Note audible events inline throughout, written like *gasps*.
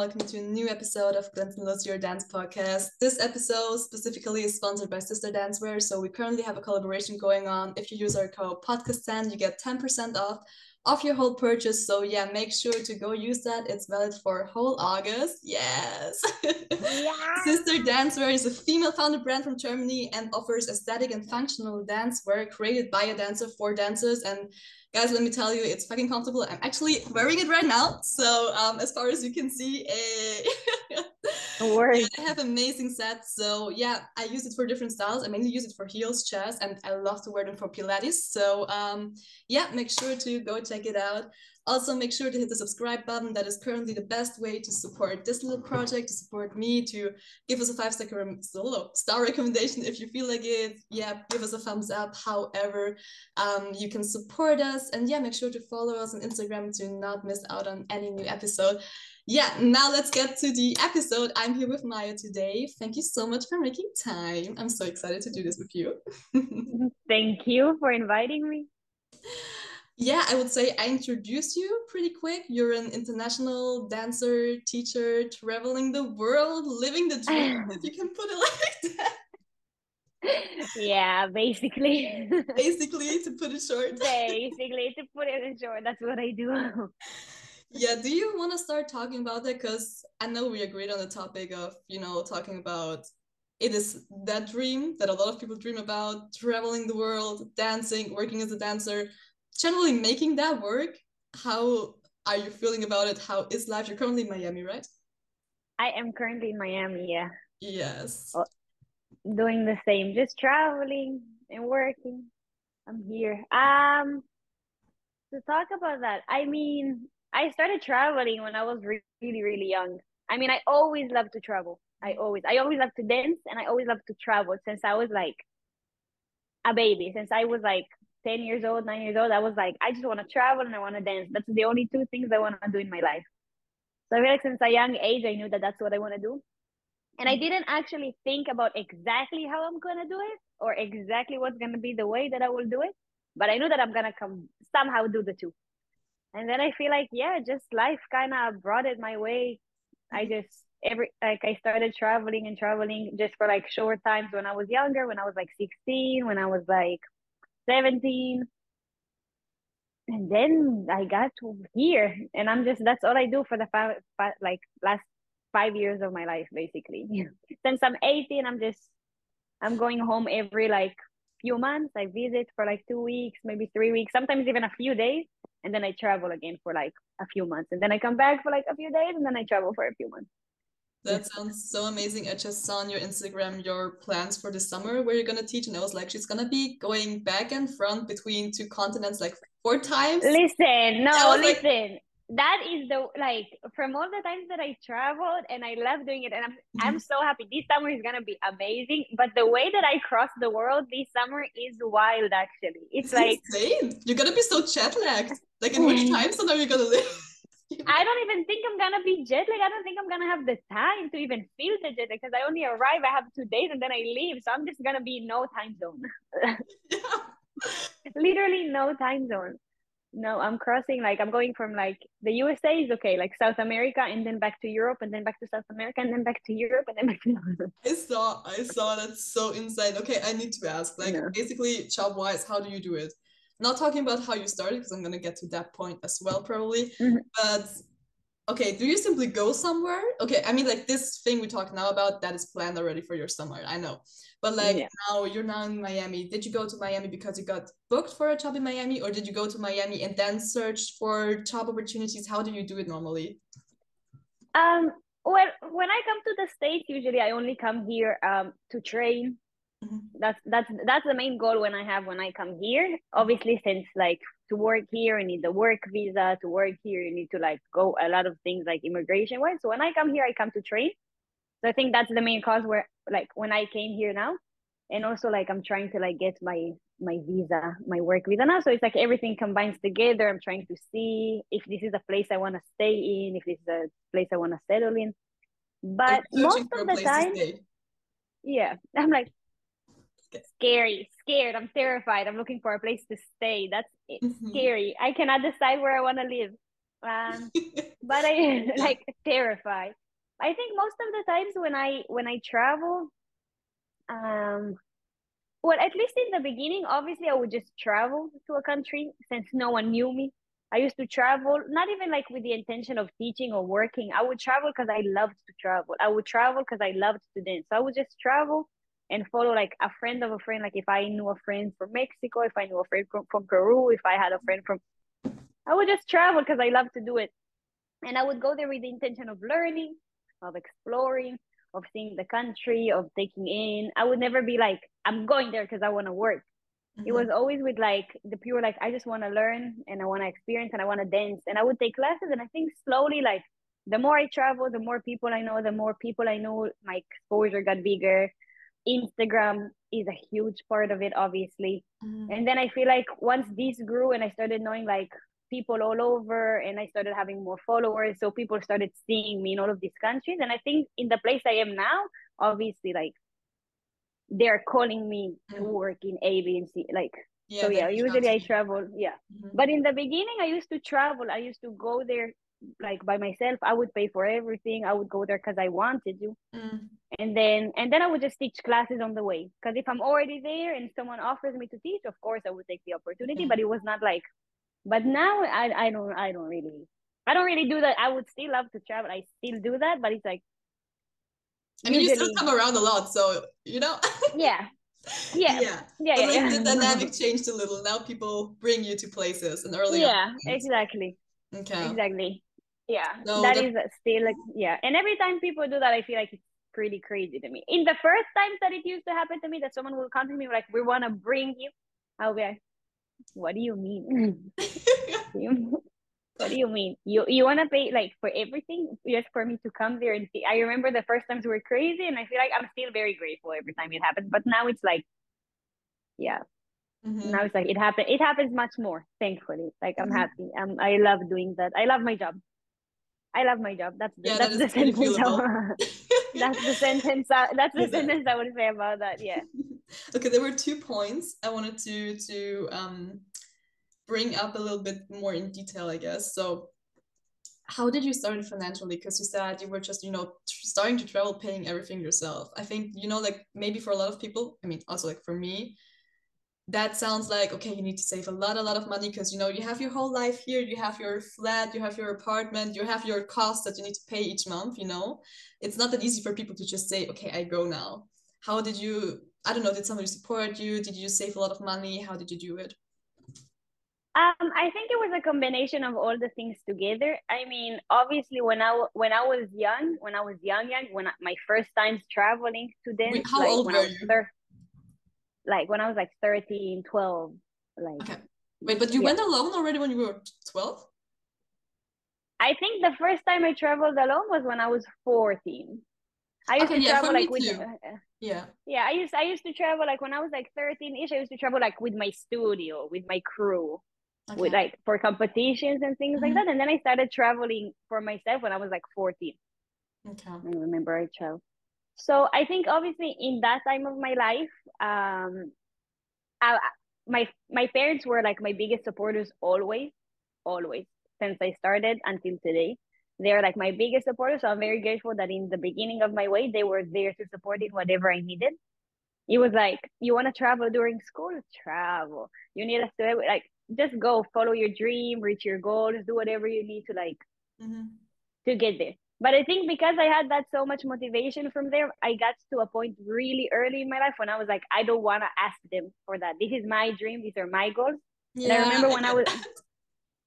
Hi, guys, and welcome to a new episode of Grenzenlos Your Dance podcast. This episode specifically is sponsored by Sister Dancewear. So, we currently have a collaboration going on. If you use our code podcast10, you get 10% off of your whole purchase. So, yeah, make sure to go use that. It's valid for whole August. Yes. Yeah. *laughs* Sister Dancewear is a female founded brand from Germany and offers aesthetic and functional dancewear created by a dancer for dancers. And guys let me tell you it's fucking comfortable i'm actually wearing it right now so um as far as you can see eh, *laughs* I have amazing sets. So yeah, I use it for different styles. I mainly use it for heels, chest, and I love to wear them for Pilates. So um yeah, make sure to go check it out. Also, make sure to hit the subscribe button. That is currently the best way to support this little project, to support me, to give us a five star, star recommendation if you feel like it. Yeah, give us a thumbs up. However, um, you can support us. And yeah, make sure to follow us on Instagram to not miss out on any new episode. Yeah, now let's get to the episode. I'm here with Maya today. Thank you so much for making time. I'm so excited to do this with you. *laughs* Thank you for inviting me yeah, I would say I introduced you pretty quick. You're an international dancer, teacher, traveling the world, living the dream, *laughs* if you can put it *laughs* like that. Yeah, basically. *laughs* basically, to put it short. basically, to put it in short, that's what I do. yeah, do you want to start talking about that? Because I know we agreed on the topic of, you know, talking about it is that dream that a lot of people dream about traveling the world, dancing, working as a dancer generally making that work, how are you feeling about it? How is life? You're currently in Miami, right? I am currently in Miami, yeah. Yes. Doing the same, just traveling and working. I'm here. Um to talk about that, I mean, I started traveling when I was really, really young. I mean, I always loved to travel. I always, I always loved to dance, and I always loved to travel since I was like a baby. Since I was like 10 years old, nine years old, I was like, I just want to travel and I want to dance. That's the only two things I want to do in my life. So I feel like since a young age, I knew that that's what I want to do. And I mm. didn't actually think about exactly how I'm going to do it or exactly what's going to be the way that I will do it. But I knew that I'm going to come somehow do the two. And then I feel like, yeah, just life kind of brought it my way. I mm-hmm. just, every, like, I started traveling and traveling just for like short times when I was younger, when I was like 16, when I was like 17 and then i got to here and i'm just that's all i do for the five, five like last five years of my life basically. *laughs* Since i'm 18 i'm just i'm going home every like few months. I visit for like two weeks maybe three weeks sometimes even a few days and then i travel again for like a few months. And then i come back for like a few days and then i travel for a few months that sounds so amazing. I just saw on your Instagram your plans for the summer where you're gonna teach, and I was like, she's gonna be going back and front between two continents like four times. Listen, no, listen. Like... that is the like from all the times that I traveled and I love doing it, and I'm mm-hmm. I'm so happy. This summer is gonna be amazing. But the way that I cross the world this summer is wild. Actually, it's, *laughs* it's like insane. You're gonna be so jet lagged. Like in which *laughs* time zone are you gonna live? *laughs* I don't even think I'm gonna be jet lag. I don't think I'm gonna have the time to even feel the jet lag because I only arrive, I have two days, and then I leave. So I'm just gonna be no time zone. *laughs* Literally no time zone. No, I'm crossing like I'm going from like the USA is okay, like South America, and then back to Europe, and then back to South America, and then back to Europe, and then back to. Europe. I saw, I saw. That's so insane. Okay, I need to ask, like, basically, job wise, how do you do it? Not talking about how you started because i'm going to get to that point as well probably mm-hmm. but okay do you simply go somewhere okay i mean like this thing we talk now about that is planned already for your summer i know but like yeah. now you're now in miami did you go to miami because you got booked for a job in miami or did you go to miami and then search for job opportunities how do you do it normally um well when i come to the states usually i only come here um to train. That's that's that's the main goal when I have when I come here. Obviously, since like to work here, you need the work visa. To work here, you need to like go a lot of things like immigration wise. So when I come here, I come to train. So I think that's the main cause where like when I came here now, and also like I'm trying to like get my my visa, my work visa now. So it's like everything combines together. I'm trying to see if this is a place I want to stay in, if this is a place I want to settle in. But most of the time, yeah, *laughs* I'm like scary, scared. I'm terrified. I'm looking for a place to stay. That's mm-hmm. scary. I cannot decide where I want to live. Um, *laughs* but I *laughs* like terrified. I think most of the times when I when I travel, um, well, at least in the beginning, obviously I would just travel to a country since no one knew me. I used to travel, not even like with the intention of teaching or working. I would travel because I loved to travel. I would travel because I loved to dance. So I would just travel and follow like a friend of a friend. Like if I knew a friend from Mexico, if I knew a friend from, from Peru, if I had a friend from, I would just travel because I love to do it. And I would go there with the intention of learning, of exploring, of seeing the country, of taking in. I would never be like, I'm going there because I want to work. Mm-hmm. It was always with like the pure like I just want to learn and I want to experience and I want to dance and I would take classes and I think slowly like the more I travel, the more people I know, the more people I know, my exposure got bigger. Instagram is a huge part of it, obviously. Mm-hmm. And then I feel like once this grew and I started knowing like people all over and I started having more followers, so people started seeing me in all of these countries. And I think in the place I am now, obviously, like they're calling me to mm-hmm. work in A, B, and C. Like, yeah, so yeah, usually I travel. Yeah. Mm-hmm. But in the beginning, I used to travel. I used to go there like by myself. I would pay for everything. I would go there because I wanted to. Mm. And then and then I would just teach classes on the way. Because if I'm already there and someone offers me to teach, of course I would take the opportunity. But it was not like but now I I don't I don't really I don't really do that. I would still love to travel. I still do that, but it's like I mean, usually... you still come around a lot, so you know. yeah. *laughs* Yeah. Yeah. Yeah. Yeah, like the dynamic *laughs* changed a little. Now people bring you to places, and earlier. Yeah. Exactly. Okay. Exactly. Yeah. No, that, that is still like yeah, and every time people do that, I feel like it's pretty crazy to me. In the first times that it used to happen to me, that someone will come to me like, "We want to bring you," I'll be like, "What do you mean?" *laughs* *laughs* What do you mean? You you want to pay like for everything just for me to come there and see? I remember the first times were crazy, and I feel like I'm still very grateful every time it happens. But now it's like, yeah, mm-hmm. now it's like it happens. It happens much more, thankfully. Like I'm mm-hmm. happy. Um, I love doing that. I love my job. I love my job. That's the, yeah, that's that the sentence. *laughs* that's the sentence. That's the sentence I would say about that. Yeah. *laughs* Okay, there were two points I wanted to to um bring up a little bit more in detail, I guess. So how did you start financially? Because you said you were just, you know, starting to travel, paying everything yourself. I think, you know, like maybe for a lot of people, I mean, also like for me, that sounds like okay you need to save a lot a lot of money because you know you have your whole life here you have your flat you have your apartment you have your costs that you need to pay each month you know? It's not that easy for people to just say okay i go now. How did you i don't know did somebody support you? Did you save a lot of money? How did you do it? Um, I think it was a combination of all the things together. I mean, obviously, when I when I was young, when I was young, young, when I, my first times traveling to Wait, how like old were you? Like when I was like 13, 12, like. Okay. Wait, but you yeah. went alone already when you were twelve? I think the first time I traveled alone was when I was fourteen. I used okay, to yeah, travel like with. Uh, yeah. Yeah, I used I used to travel like when I was like thirteen ish. I used to travel like with my studio, with my crew okay. with like for competitions and things mm-hmm. like that. And then I started traveling for myself when I was like 14. Okay. I remember I traveled. So I think obviously in that time of my life, um, I, my my parents were like my biggest supporters always, always since I started until today. They're like my biggest supporters. So I'm very grateful that in the beginning of my way, they were there to support in whatever I needed. It was like, you want to travel during school? Travel. You need us to like just go follow your dream reach your goals do whatever you need to like mm-hmm. to get there but i think because i had that so much motivation from there i got to a point really early in my life when i was like i don't want to ask them for that. This is my dream. These are my goals. Yeah. and i remember when i was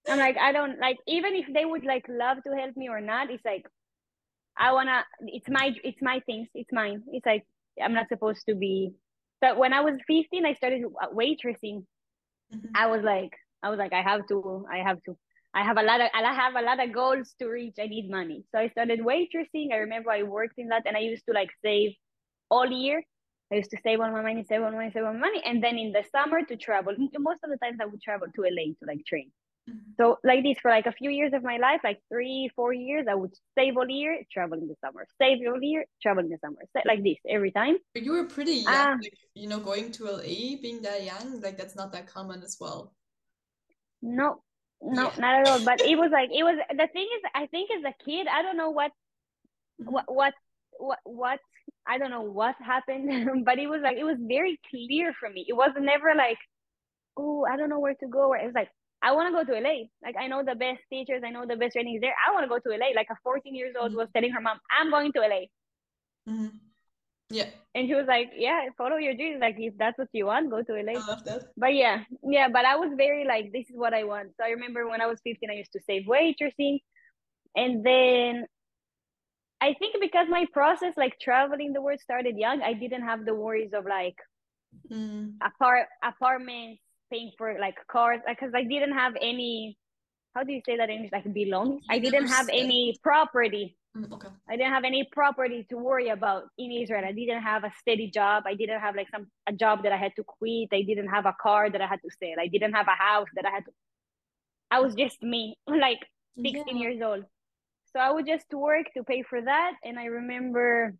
i'm like i don't like even if they would like love to help me or not it's like i want to it's my it's my things. It's mine. It's like i'm not supposed to be. So when i was 15 i started waitressing. Mm-hmm. I was like, I was like, I have to, I have to, I have a lot of, I have a lot of goals to reach. I need money. So I started waitressing. I remember I worked in that and I used to like save all year. I used to save all my money, save all my money, save all my money. And then in the summer to travel, most of the times I would travel to LA to like train. Mm-hmm. So like this for like a few years of my life, like three, four years, I would save all year, travel in the summer, save all year, travel in the summer, like this every time. But you were pretty young, uh, like, you know, going to LA, being that young, like that's not that common as well. No, no not at all. But it was like it was the thing is i think as a kid i don't know what Mhm. what what what what i don't know what happened *laughs* but it was like it was very clear for me. It was never like oh i don't know where to go or it was like i want to go to la like i know the best teachers i know the best trainings there. I want to go to la like a 14 years old Mhm. was telling her mom i'm going to la Mhm. Yeah, and she was like yeah follow your dreams. Like if that's what you want go to la I love that. but yeah yeah but i was very like this is what i want. So i remember when i was 15 i used to save waitressing. And then i think because my process like traveling the world started young i didn't have the worries of like Mm. apart apartments paying for like cars because i didn't have any how do you say that in english? Like belongings? I didn't have any property okay. I didn't have any property to worry about in Israel. I didn't have a steady job. I didn't have like some a job that I had to quit. I didn't have a car that I had to sell. I didn't have a house that I had to. I was just me, *laughs* like 16 Yeah. years old. So I would just work to pay for that. And I remember,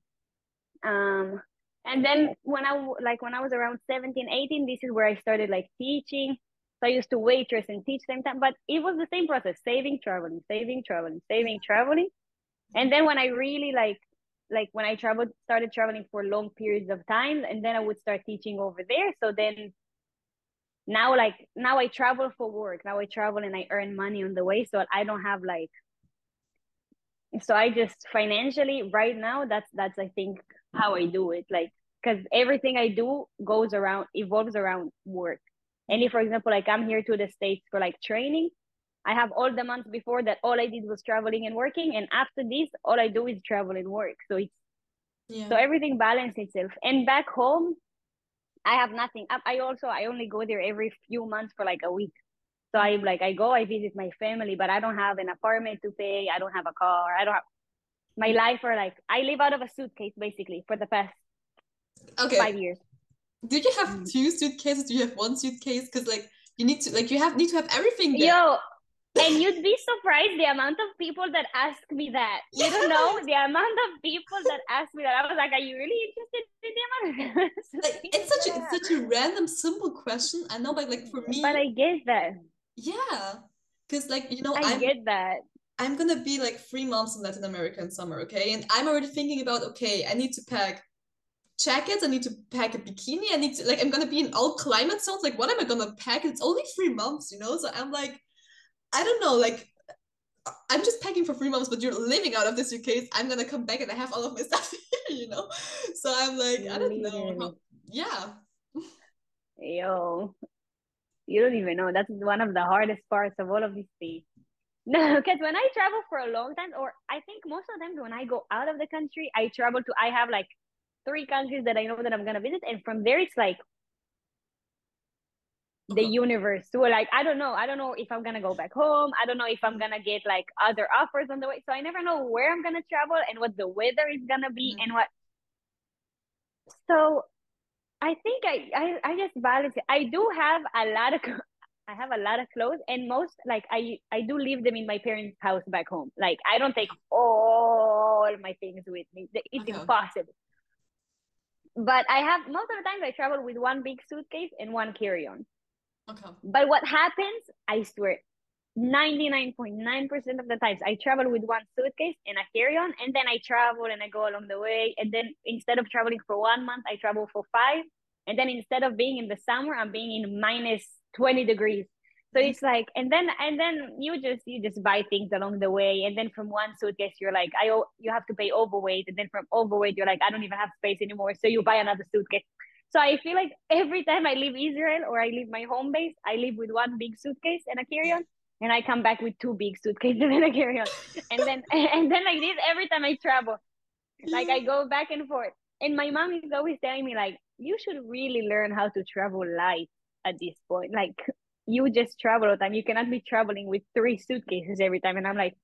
um, and then when I like when I was around 17, 18, this is where I started like teaching. So I used to waitress and teach same time, but it was the same process: saving, traveling, saving, traveling, saving, traveling. And then when I really like, like when I traveled, started traveling for long periods of time, and then I would start teaching over there. So then now like now I travel for work. Now I travel and I earn money on the way. So I don't have like so I just financially right now that's that's I think how I do it. Like because everything I do goes around evolves around work. And if for example like I'm here to the States for like training, I have all the months before that all I did was traveling and working. And after this, all I do is travel and work. So it's Yeah. so everything balances itself. And back home, I have nothing. I, I also I only go there every few months for like a week. So I like I go, I visit my family, but I don't have an apartment to pay. I don't have a car. I don't have my life or like I live out of a suitcase basically for the past okay. five years. Do you have Mm. two suitcases? Do you have one suitcase? Because like you need to like you have need to have everything there. Yo, and you'd be surprised the amount of people that ask me that. You don't know *laughs* the amount of people that ask me that. I was like, "Are you really interested in the amount?" of Like it's such a it's such a random simple question. I know, but like for me, But I get that. yeah. Because like you know, I I'm get that. I'm gonna be like three months in Latin America in summer, okay? And I'm already thinking about okay, I need to pack jackets, I need to pack a bikini, I need to like I'm gonna be in all climate zones. Like, what am I gonna pack? It's only three months, you know? So I'm like, I don't know, like I'm just packing for three months, but you're living out of this suitcase. I'm gonna come back and I have all of my *laughs* stuff here, you know? So I'm like, I don't know. How... Yeah. Yo, you don't even know. That's one of the hardest parts of all of these things. *laughs* No, because when I travel for a long time, or I think most of the times when I go out of the country, I travel to, I have like three countries that I know that I'm going to visit. And from there, it's like the universe. So like, I don't know. I don't know if I'm going to go back home. I don't know if I'm going to get like other offers on the way. So I never know where I'm going to travel and what the weather is going to be Mhm. and what. So I think I, I, I just balance it. I do have a lot of, *laughs* I have a lot of clothes and most like I, I do leave them in my parents' house back home. Like I don't take all my things with me. It's Okay. impossible. But I have most of the time I travel with one big suitcase and one carry-on. Okay. But what happens, I swear, 99.9% of the times I travel with one suitcase and a carry-on, and then I travel and I go along the way. And then instead of traveling for one month, I travel for five. And then instead of being in the summer, I'm being in minus 20 degrees. So it's like, and then and then you just you just buy things along the way, and then from one suitcase you're like, I you have to pay overweight, and then from overweight you're like, I don't even have space anymore, so you buy another suitcase. So I feel like every time I leave Israel or I leave my home base, I leave with one big suitcase and a carry-on, and I come back with two big suitcases *laughs* and a carry-on, and then *laughs* and then like this every time I travel, like I go back and forth. And my mom is always telling me like, you should really learn how to travel light at this point. Like you just travel all the time. You cannot be traveling with three suitcases every time. And I'm like,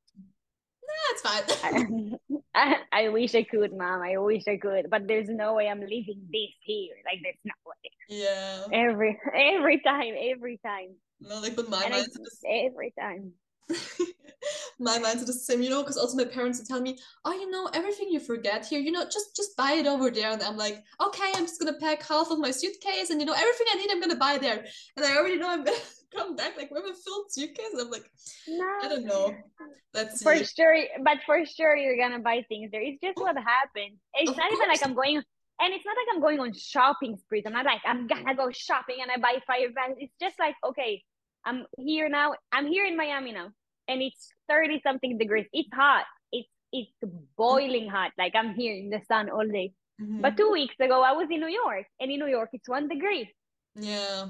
That's fine. *laughs* I, I wish I could, mom. I wish I could, but there's no way I'm leaving this here. Like there's no way. yeah. Every every time, every time, No, like but my and I, mindset every time. *laughs* my mindset is the same, you know, because also my parents would tell me, oh, you know, everything you forget here, you know, just just buy it over there. And I'm like, okay, I'm just gonna pack half of my suitcase, and you know, everything I need, I'm gonna buy there. And I already know I'm gonna come back like with a filled suitcase. I'm like, no. I don't know. Let's For sure, but for sure you're gonna buy things there. It's just what happens. It's Of not even like. I'm going, and it's not like I'm going on shopping sprees. I'm not like I'm gonna go shopping and I buy five bags. It's just like okay, I'm here now. I'm here in Miami now, and it's thirty something degrees. It's hot. It's it's boiling hot. Like I'm here in the sun all day. Mhm. But two weeks ago I was in New York, and in New York it's one degree. yeah.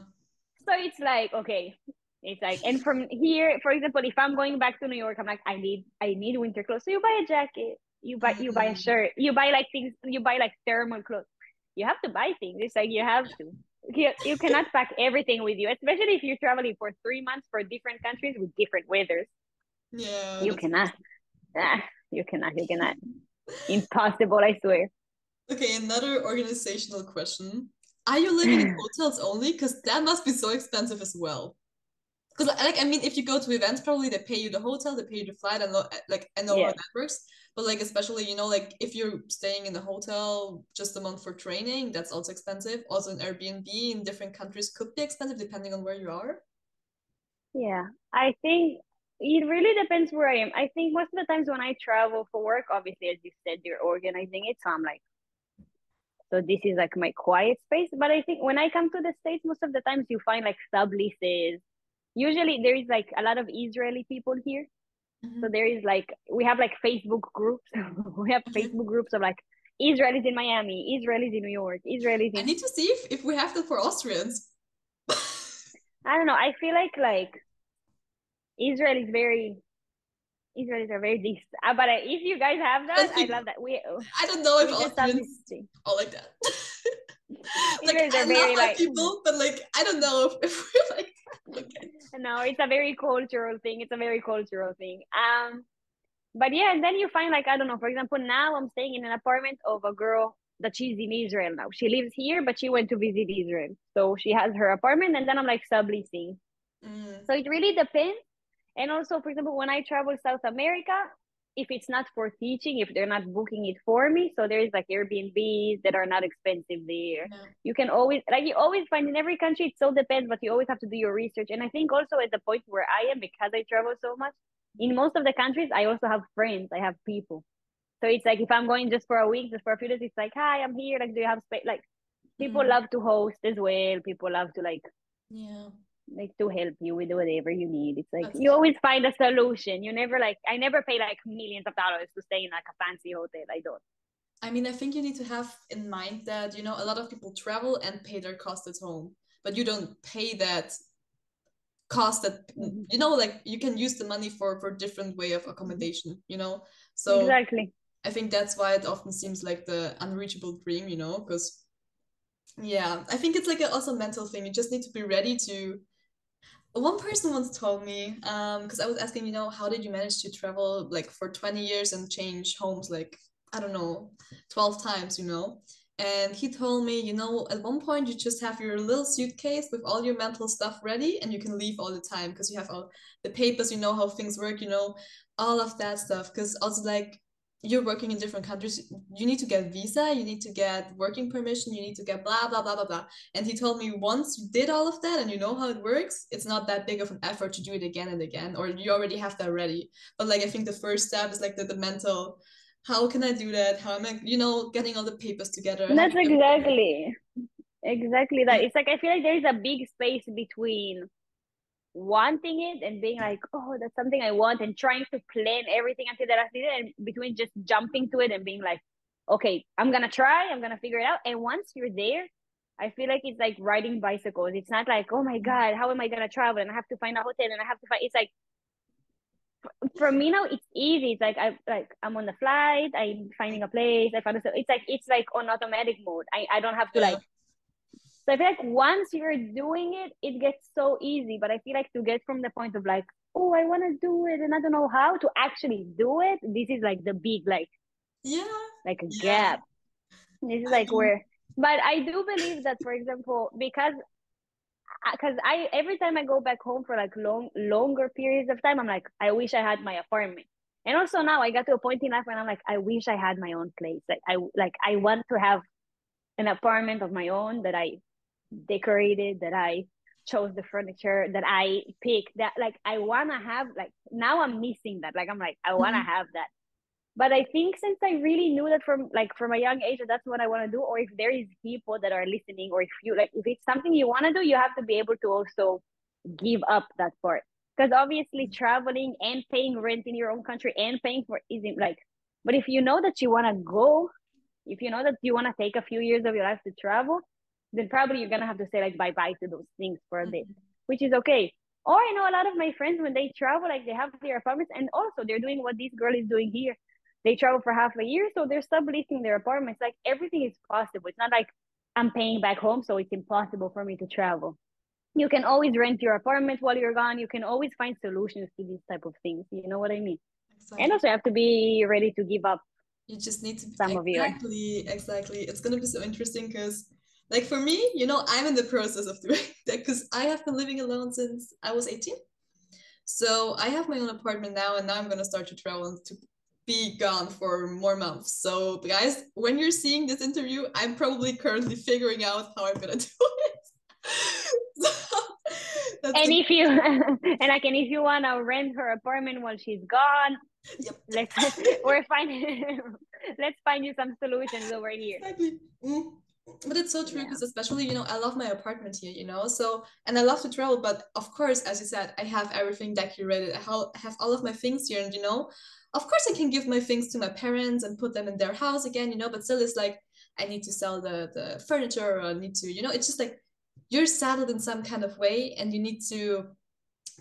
So it's like okay, it's like and from here, for example, if I'm going back to New York, I'm like I need I need winter clothes. So you buy a jacket, you buy you buy a *laughs* shirt, you buy like things, you buy like thermal clothes. You have to buy things. It's like you have to. You, you cannot *laughs* pack everything with you, especially if you're traveling for three months for different countries with different weathers. Yeah. You cannot. Ah, you cannot. You cannot. Impossible. I swear. Okay, another organizational question. Are you living in *clears throat* hotels only? Because that must be so expensive as well. Because like I mean, if you go to events, probably they pay you the hotel, they pay you the flight, and lo- eh, like I know how Yeah. that works. But like especially, you know, like if you're staying in a hotel just a month for training, that's also expensive. Also, an Airbnb in different countries could be expensive depending on where you are. Yeah, I think it really depends where I am. I think most of the times when I travel for work, obviously, as you said, you're organizing it. So I'm like, so this is like my quiet space. But I think when I come to the States, most of the times you find like subleases. Usually there is like a lot of Israeli people here. Mhm. So there is like, we have like Facebook groups. *laughs* we have Mhm. Facebook groups of like Israelis in Miami, Israelis in New York, Israelis I need to see if, if we have that for Austrians. *laughs* I don't know. I feel like like Israel is very Israelis are very decent. Uh, but uh, if you guys have that, I, think- love that. We I don't know if just have Austrians this thing. all like that. *laughs* like Israelis I very love like people, but like I don't know if, *laughs* if we're like that. Okay. no, it's a very cultural thing. It's a very cultural thing. Um, but yeah, and then you find like I don't know. For example, now I'm staying in an apartment of a girl that she's in Israel now. She lives here, but she went to visit Israel, so she has her apartment, and then I'm like subleasing. Mm, So it really depends. And also, for example, when I travel South America, if it's not for teaching, if they're not booking it for me, so there is like Airbnbs that are not expensive there. yeah. You can always like you always find in every country it so depends, but you always have to do your research. And I think also at the point where I am, because I travel so much, in most of the countries I also have friends, I have people. So it's like if I'm going just for a week, just for a few days, it's like, hi, I'm here. Like, do you have space? Like people Mm. love to host as well. People love to like Yeah. Like to help you with whatever you need. It's like That's you always find a solution. You never like I never pay like millions of dollars to stay in like a fancy hotel. I don't. I mean, I think you need to have in mind that, you know, a lot of people travel and pay their cost at home, but you don't pay that cost that, Mhm. you know, like you can use the money for for different way of accommodation, you know? So exactly. I think that's why it often seems like the unreachable dream, you know, because yeah, I think it's like a also mental thing. You just need to be ready to. One person once told me, um, because I was asking, you know, how did you manage to travel like for 20 years and change homes like, I don't know, 12 times, you know? And he told me, you know, at one point you just have your little suitcase with all your mental stuff ready and you can leave all the time because you have all the papers, you know how things work, you know, all of that stuff. Because also like you're working in different countries, you need to get visa, you need to get working permission, you need to get blah blah blah blah blah. And he told me once you did all of that and you know how it works, it's not that big of an effort to do it again and again, or you already have that ready. But like I think the first step is like the, the mental, how can I do that? How am I, you know, getting all the papers together? That's exactly exactly that. It's like I feel like there is a big space between wanting it and being like, oh, that's something I want, and trying to plan everything until that I see it, and between just jumping to it and being like, okay, I'm gonna try, I'm gonna figure it out. And once you're there, I feel like it's like riding bicycles. It's not like, oh my God, how am I gonna travel? And I have to find a hotel and I have to find it's like for me now it's easy. It's like I like I'm on the flight, I'm finding a place, I found a it's like it's like on automatic mode. I, I don't have to Yeah. like so I feel like once you're doing it, it gets so easy. But I feel like to get from the point of like, oh, I want to do it and I don't know how to actually do it, this is like the big like Yeah. like a Yeah. gap. This is like where, but I do believe that, for example, because uh, because I every time I go back home for like long longer periods of time, I'm like, I wish I had my apartment. And also now I got to a point in life when I'm like, I wish I had my own place. Like I like I want to have an apartment of my own that I decorated, that I chose the furniture that I picked that like I wanna have like now I'm missing that. Like I'm like, I wanna mm-hmm. have that. But I think since I really knew that from like from a young age that that's what I want to do, or if there is people that are listening, or if you like if it's something you want to do, you have to be able to also give up that part. Because obviously mm-hmm. traveling and paying rent in your own country and paying for isn't like but if you know that you want to go, if you know that you want to take a few years of your life to travel, then probably you're gonna have to say like bye bye to those things for a bit, mm-hmm. which is okay. Or I know a lot of my friends when they travel, like they have their apartments, and also they're doing what this girl is doing here. They travel for half a year, so they're subleasing their apartments. Like everything is possible. It's not like I'm paying back home, so it's impossible for me to travel. You can always rent your apartment while you're gone. You can always find solutions to these type of things. You know what I mean? Exactly. And also, you have to be ready to give up. You just need to be, some exactly, of Exactly, exactly. It's gonna be so interesting because like for me, you know, I'm in the process of *laughs* doing that because I have been living alone since I was 18. So I have my own apartment now, and now I'm gonna start to travel and to be gone for more months. So guys, when you're seeing this interview, I'm probably currently figuring out how I'm gonna *laughs* do it. *laughs* so, and if you and like and if you wanna rent her apartment while she's gone, yep. let's we're finding let's find you some solutions over here. Exactly. Mm but it's so true because yeah. especially you know i love my apartment here you know so and i love to travel but of course as you said i have everything decorated i have all of my things here and you know of course i can give my things to my parents and put them in their house again you know but still it's like i need to sell the the furniture or I need to you know it's just like you're saddled in some kind of way and you need to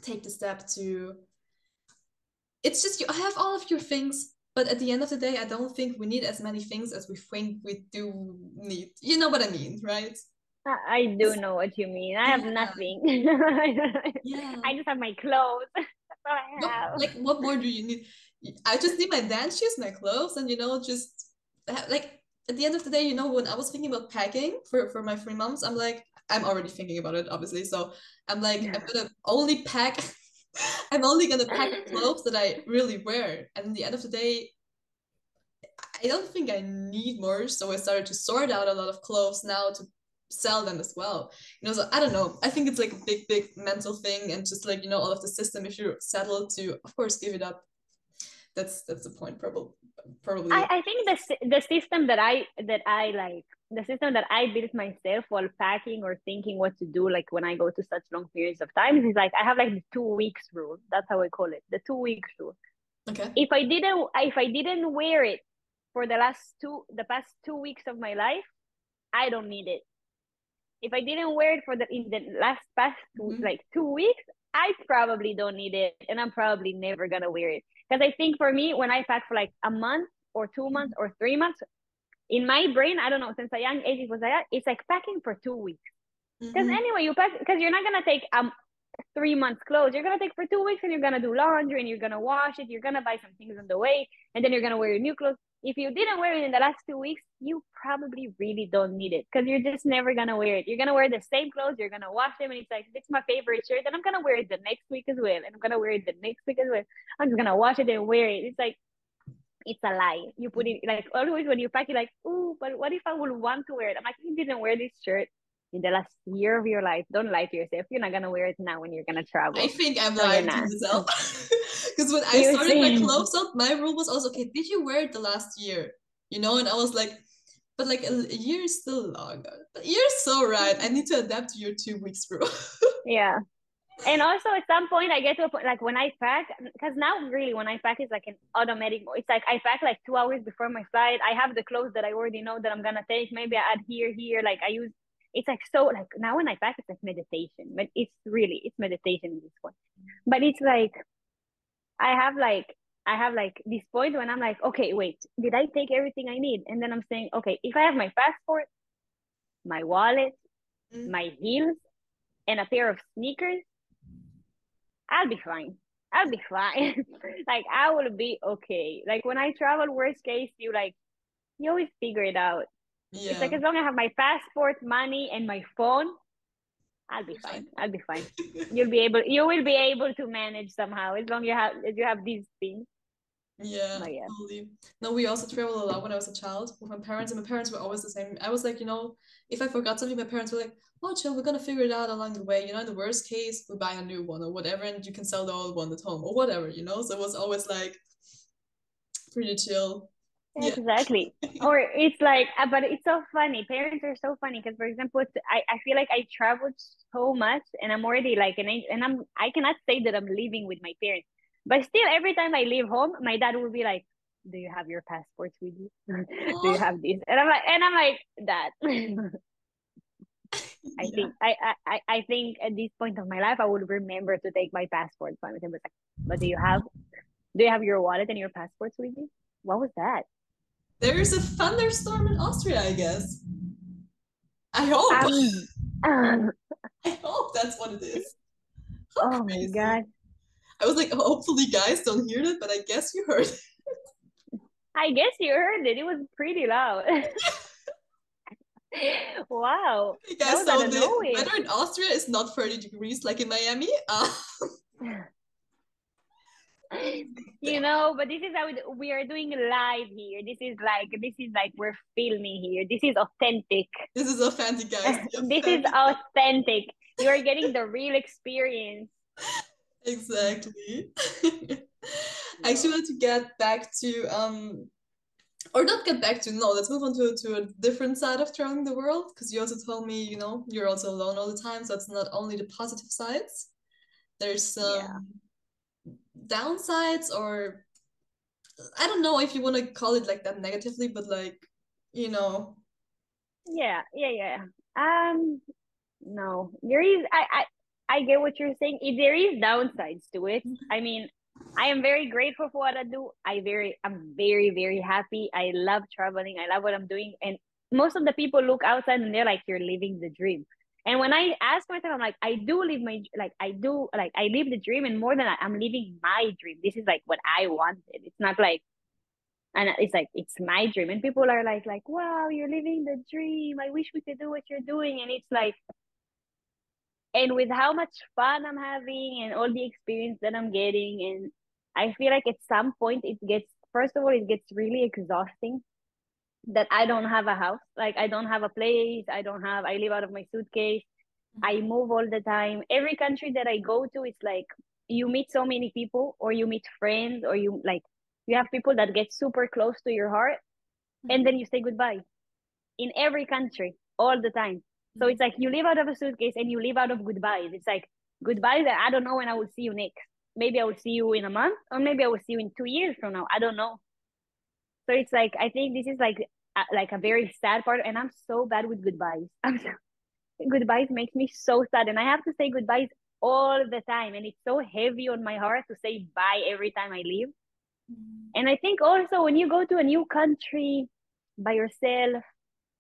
take the step to it's just you I have all of your things but at the end of the day, I don't think we need as many things as we think we do need. You know what I mean, right? I do know what you mean. I have yeah. nothing. *laughs* yeah. I just have my clothes. *laughs* That's all I have. What, like, what more do you need? I just need my dance shoes, my clothes, and you know, just uh, like at the end of the day, you know, when I was thinking about packing for for my three months, I'm like, I'm already thinking about it, obviously. So I'm like, yeah. I'm gonna only pack *laughs* *laughs* I'm only gonna pack *laughs* clothes that I really wear. And at the end of the day, I don't think I need more. So I started to sort out a lot of clothes now to sell them as well. You know, so I don't know. I think it's like a big, big mental thing and just like, you know, all of the system, if you're settled to of course give it up. That's that's the point probably probably I, I think the the system that I that I like the system that I built myself while packing or thinking what to do, like when I go to such long periods of time, is like I have like the two weeks rule. That's how I call it, the two weeks rule. Okay. If I didn't, if I didn't wear it for the last two, the past two weeks of my life, I don't need it. If I didn't wear it for the in the last past mm-hmm. like two weeks, I probably don't need it, and I'm probably never gonna wear it. Because I think for me, when I pack for like a month or two months or three months, in my brain, I don't know, since a young age it was like that, it's like packing for two weeks. Because mm-hmm. anyway, you pack because you're not gonna take um three months clothes. You're gonna take for two weeks and you're gonna do laundry and you're gonna wash it. You're gonna buy some things on the way, and then you're gonna wear your new clothes. If you didn't wear it in the last two weeks, you probably really don't need it because you're just never gonna wear it. You're gonna wear the same clothes. You're gonna wash them, and it's like it's my favorite shirt, and I'm gonna wear it the next week as well, and I'm gonna wear it the next week as well. I'm just gonna wash it and wear it. It's like it's a lie. You put it like always when you pack it, like, oh, but what if I would want to wear it? I'm like, you didn't wear this shirt in the last year of your life. Don't lie to yourself. You're not gonna wear it now when you're gonna travel. I think I'm lying to myself. *laughs* Because when I started my clothes up, my rule was also okay, did you wear it the last year? You know, and I was like, but like a, a year is still long. But you're so right. I need to adapt to your two weeks rule. *laughs* yeah and also at some point I get to a point like when I pack because now really when I pack it's like an automatic it's like I pack like two hours before my flight I have the clothes that I already know that I'm gonna take maybe I add here here like I use it's like so like now when I pack it's like meditation but it's really it's meditation in this point but it's like I have like I have like this point when I'm like okay wait did I take everything I need and then I'm saying okay if I have my passport my wallet mm. my heels and a pair of sneakers I'll be fine. I'll be fine. *laughs* like I will be okay. Like when I travel, worst case, you like you always figure it out. Yeah. It's like as long as I have my passport, money, and my phone, I'll be fine. I'll be fine. You'll be able you will be able to manage somehow as long as you have as you have these things. Yeah, yeah. totally. No, we also traveled a lot when I was a child with my parents, and my parents were always the same. I was like, you know, if I forgot something, my parents were like, "Oh, chill, we're gonna figure it out along the way." You know, in the worst case, we buy a new one or whatever, and you can sell the old one at home or whatever. You know, so it was always like pretty chill. Yeah. Exactly. *laughs* Or it's like, uh, but it's so funny. Parents are so funny because, for example, it's, I, I feel like I traveled so much and I'm already like an age, and I'm I cannot say that I'm living with my parents, but still, every time I leave home, my dad will be like, "Do you have your passports with you? *laughs* Do you have this?" And I'm like, and I'm like, "Dad." *laughs* I Yeah. think I, I I- I think at this point of my life I would remember to take my passport from it. But, but do you have do you have your wallet and your passports with you? What was that? There's a thunderstorm in Austria, I guess. I hope. Um, *laughs* I hope that's what it is. How oh my god. I was like, hopefully guys don't hear that, but I guess you heard. I guess you heard it. It was pretty loud. *laughs* wow. Hey guys, so the weather in Austria is not 30 degrees like in Miami. *laughs* *laughs* You know, but this is how it- we are doing live here. This is like this is like we're filming here. This is authentic. this is authentic, guys. *laughs* This is authentic-. You are getting the real experience. *laughs* Exactly. I actually want to get back to um or not get back to no, let's move on to to a different side of traveling the world because you also told me, you know, you're also alone all the time, so it's not only the positive sides. There's some Yeah. Downsides or I don't know if you want to call it like that negatively, but like, you know, Yeah, yeah, yeah. Um, no, there is. I, I, I get what you're saying. If there is downsides to it, I mean, I am very grateful for what I do. I very, I'm very, very happy. I love traveling. I love what I'm doing. And most of the people look outside and they're like, "You're living the dream." And when I ask myself, I'm like, I do live my like I do like I live the dream, and more than that, I'm living my dream. This is like what I wanted. It's not like and it's like it's my dream and people are like like wow you're living the dream i wish we could do what you're doing and it's like and with how much fun i'm having and all the experience that i'm getting and i feel like at some point it gets first of all it gets really exhausting that i don't have a house. Like i don't have a place. I don't have i live out of my suitcase. I mm-hmm. move all the time. Every country that i go to it's like you meet so many people or you meet friends or you like you have people that get super close to your heart and mm-hmm. then you say goodbye. In every country all the time. So mm-hmm. it's like you live out of a suitcase and you live out of goodbyes. It's like goodbyes that i don't know when i will see you next. Maybe i will see you in a month or maybe i will see you in two years from now. I don't know so it's like i think this is like a, like a very sad part and i'm so bad with goodbyes *laughs* i'm so, goodbyes makes me so sad and i have to say goodbyes all the time and it's so heavy on my heart to say bye every time i leave and I think also when you go to a new country by yourself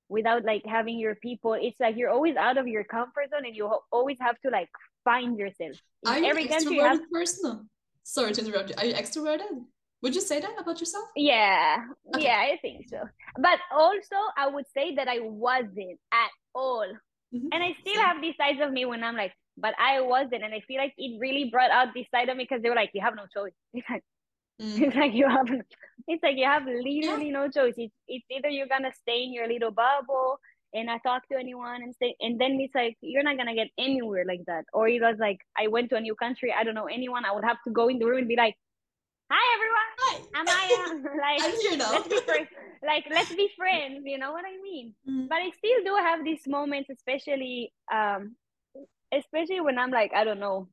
without like having your people, it's like you're always out of your comfort zone and you ho- always have to like find yourself. In Are you every country you have extroverted person? Sorry to interrupt you. Are you extroverted? Would you say that about yourself? yeah, Okay. yeah, I think so. But also I would say that I wasn't at all. Mhm. And I still Same. have these sides of me when I'm like, but I wasn't. And I feel like it really brought out this side of me because they were like, you have no choice. *laughs* It's like, Mm. it's like you have it's like you have literally no choice it's, it's either you're gonna stay in your little bubble and not talk to anyone and stay and then it's like you're not gonna get anywhere like that or it was like i went to a new country i don't know anyone i would have to go in the room and be like hi everyone Hi. i'm Maya *laughs* like I'm here now. let's be friends *laughs* like let's be friends you know what i mean Mm. but I still do have these moments, especially um, especially when I'm like I don't know,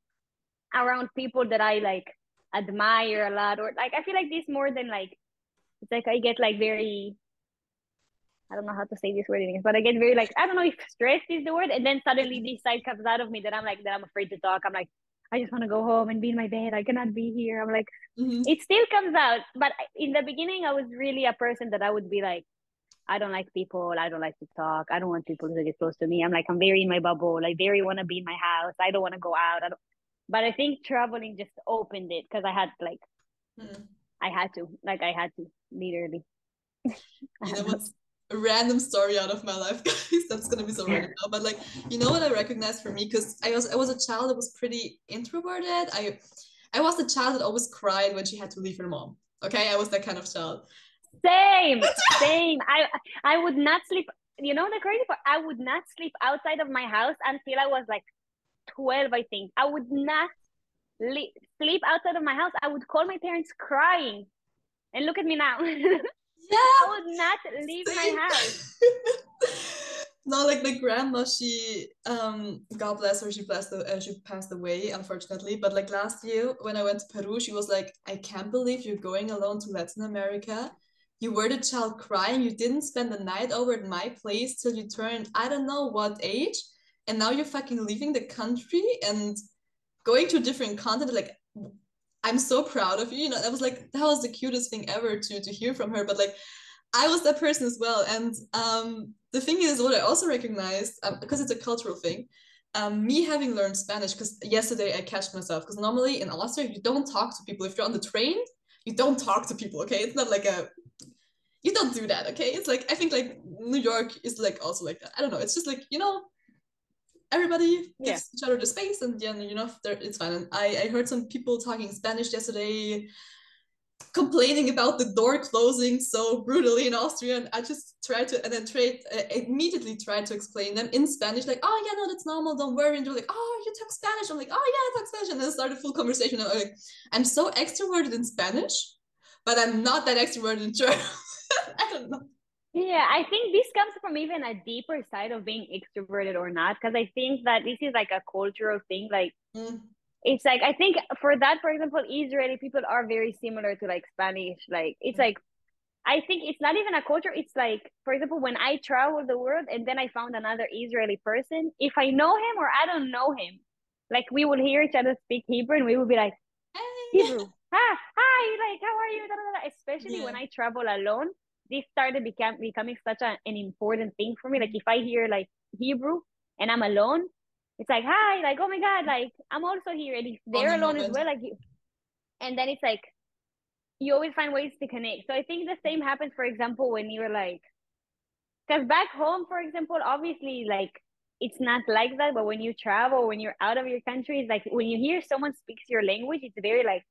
around people that I like admire a lot, or like I feel like this more than like it's like I get like very I don't know how to say this word in English, but I get very like I don't know if stressed is the word, and then suddenly this side comes out of me that I'm like that I'm afraid to talk. I'm like I just want to go home and be in my bed. I cannot be here. I'm like Mhm. it still comes out, but in the beginning I was really a person that I would be like. I don't like people. I don't like to talk. I don't want people to get close to me. I'm like, I'm very in my bubble. I very want to be in my house. I don't want to go out. I don't. But I think traveling just opened it because I had like, Mm. I had to, like, I had to, literally. You know what's a random story out of my life, *laughs* guys? That's gonna be so random now. But like, you know what I recognize for me? Because I was I was a child that was pretty introverted. I I was the child that always cried when she had to leave her mom. Okay, I was that kind of child. Same, *laughs* same. I I would not sleep. You know the crazy part? I would not sleep outside of my house until I was like twelve. I think I would not sleep outside of my house. I would call my parents crying, and look at me now. *laughs* Yeah, I would not leave same. my house. *laughs* no, like my grandma, she um, God bless her, she blessed the, uh, she passed away unfortunately. But like last year when I went to Peru, she was like, I can't believe you're going alone to Latin America. You were the child crying. You didn't spend the night over at my place till you turned I don't know what age, and now you're fucking leaving the country and going to a different continent. Like I'm so proud of you. You know, that was like that was the cutest thing ever to to hear from her. But like I was that person as well. And um, the thing is, what I also recognized, um, because it's a cultural thing, um, me having learned Spanish, because yesterday I catched myself, because normally in Austria, you don't talk to people. If you're on the train, you don't talk to people, okay? It's not like a, you don't do that, okay? It's like, I think like New York is like also like that. I don't know. It's just like, you know, everybody Yeah. gives each other the space and then, you know, it's fine. And I, I heard some people talking Spanish yesterday, complaining about the door closing so brutally in Austria, and I just tried to and then tried uh, immediately tried to explain them in Spanish, like, oh yeah, no, that's normal, don't worry. And they're like, oh, you talk Spanish. I'm like, oh yeah, I talk Spanish, and then started a full conversation. I'm like, I'm so extroverted in Spanish, but I'm not that extroverted in German. *laughs* I don't know. Yeah, I think this comes from even a deeper side of being extroverted or not, because I think that this is like a cultural thing. Like Mm, it's like I think for that, for example, Israeli people are very similar to like Spanish. Like it's like I think it's not even a culture. It's like, for example, when I travel the world and then I found another Israeli person, if I know him or I don't know him, like we will hear each other speak Hebrew and we will be like hey. Hebrew. ah, hi, like how are you? Especially when I travel alone, this started become becoming such a, an important thing for me. Like if I hear like Hebrew and I'm alone, it's like hi, like oh my god, like I'm also here. And if they're the alone as well, like you, and then it's like you always find ways to connect. So I think the same happens, for example, when you're like, because back home, for example, obviously, like it's not like that. But when you travel, when you're out of your country, it's like when you hear someone speaks your language, it's very like,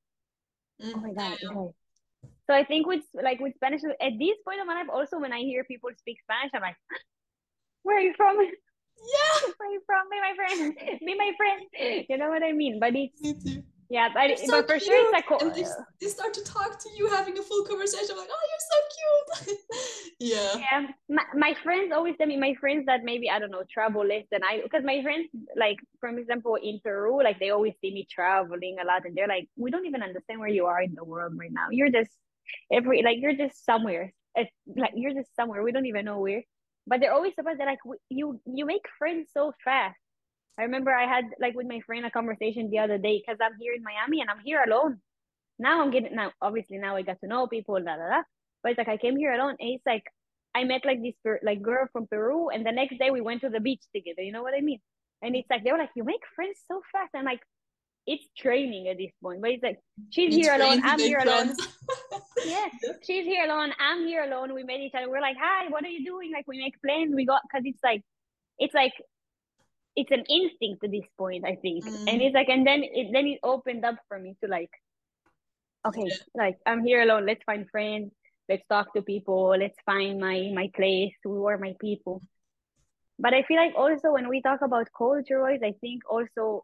Mm, oh my god, okay. So I think with like with Spanish, at this point of my life, also when I hear people speak Spanish, I'm like, *gasps* where are you from? Yeah, *laughs* Where are you from? Be my friend. Be my friend. You know what I mean? But it's me too. yeah, but, so but for sure it's a cute. co- they, they start to talk to you, having a full conversation. I'm like, oh, you're so cute. *laughs* yeah. Yeah, my, my friends always tell me, my friends that maybe, I don't know, travel less than I, because my friends, like, for example, in Peru, like, they always see me traveling a lot, and they're like, we don't even understand where you are in the world right now. You're just every, like, you're just somewhere. It's like, you're just somewhere. We don't even know where. But they're always surprised. They're like, you, you make friends so fast. I remember I had, like, with my friend a conversation the other day, because I'm here in Miami and I'm here alone. Now I'm getting, now, obviously, now I got to know people, da da da. But it's like, I came here alone, and it's like, I met like this like girl from Peru, and the next day we went to the beach together. You know what I mean? And it's like they were like, "You make friends so fast." I'm like, "It's training at this point." But it's like she's You here alone, I'm here alone. *laughs* Yeah, she's here alone, I'm here alone. We met each other. We're like, "Hi, what are you doing?" Like we make plans. We got because it's like, it's like, it's an instinct at this point. I think, Mm. and it's like, and then it then it opened up for me to like, okay, Yeah. like I'm here alone. Let's find friends let's talk to people let's find my my place who are my people but i feel like also when we talk about culture wise i think also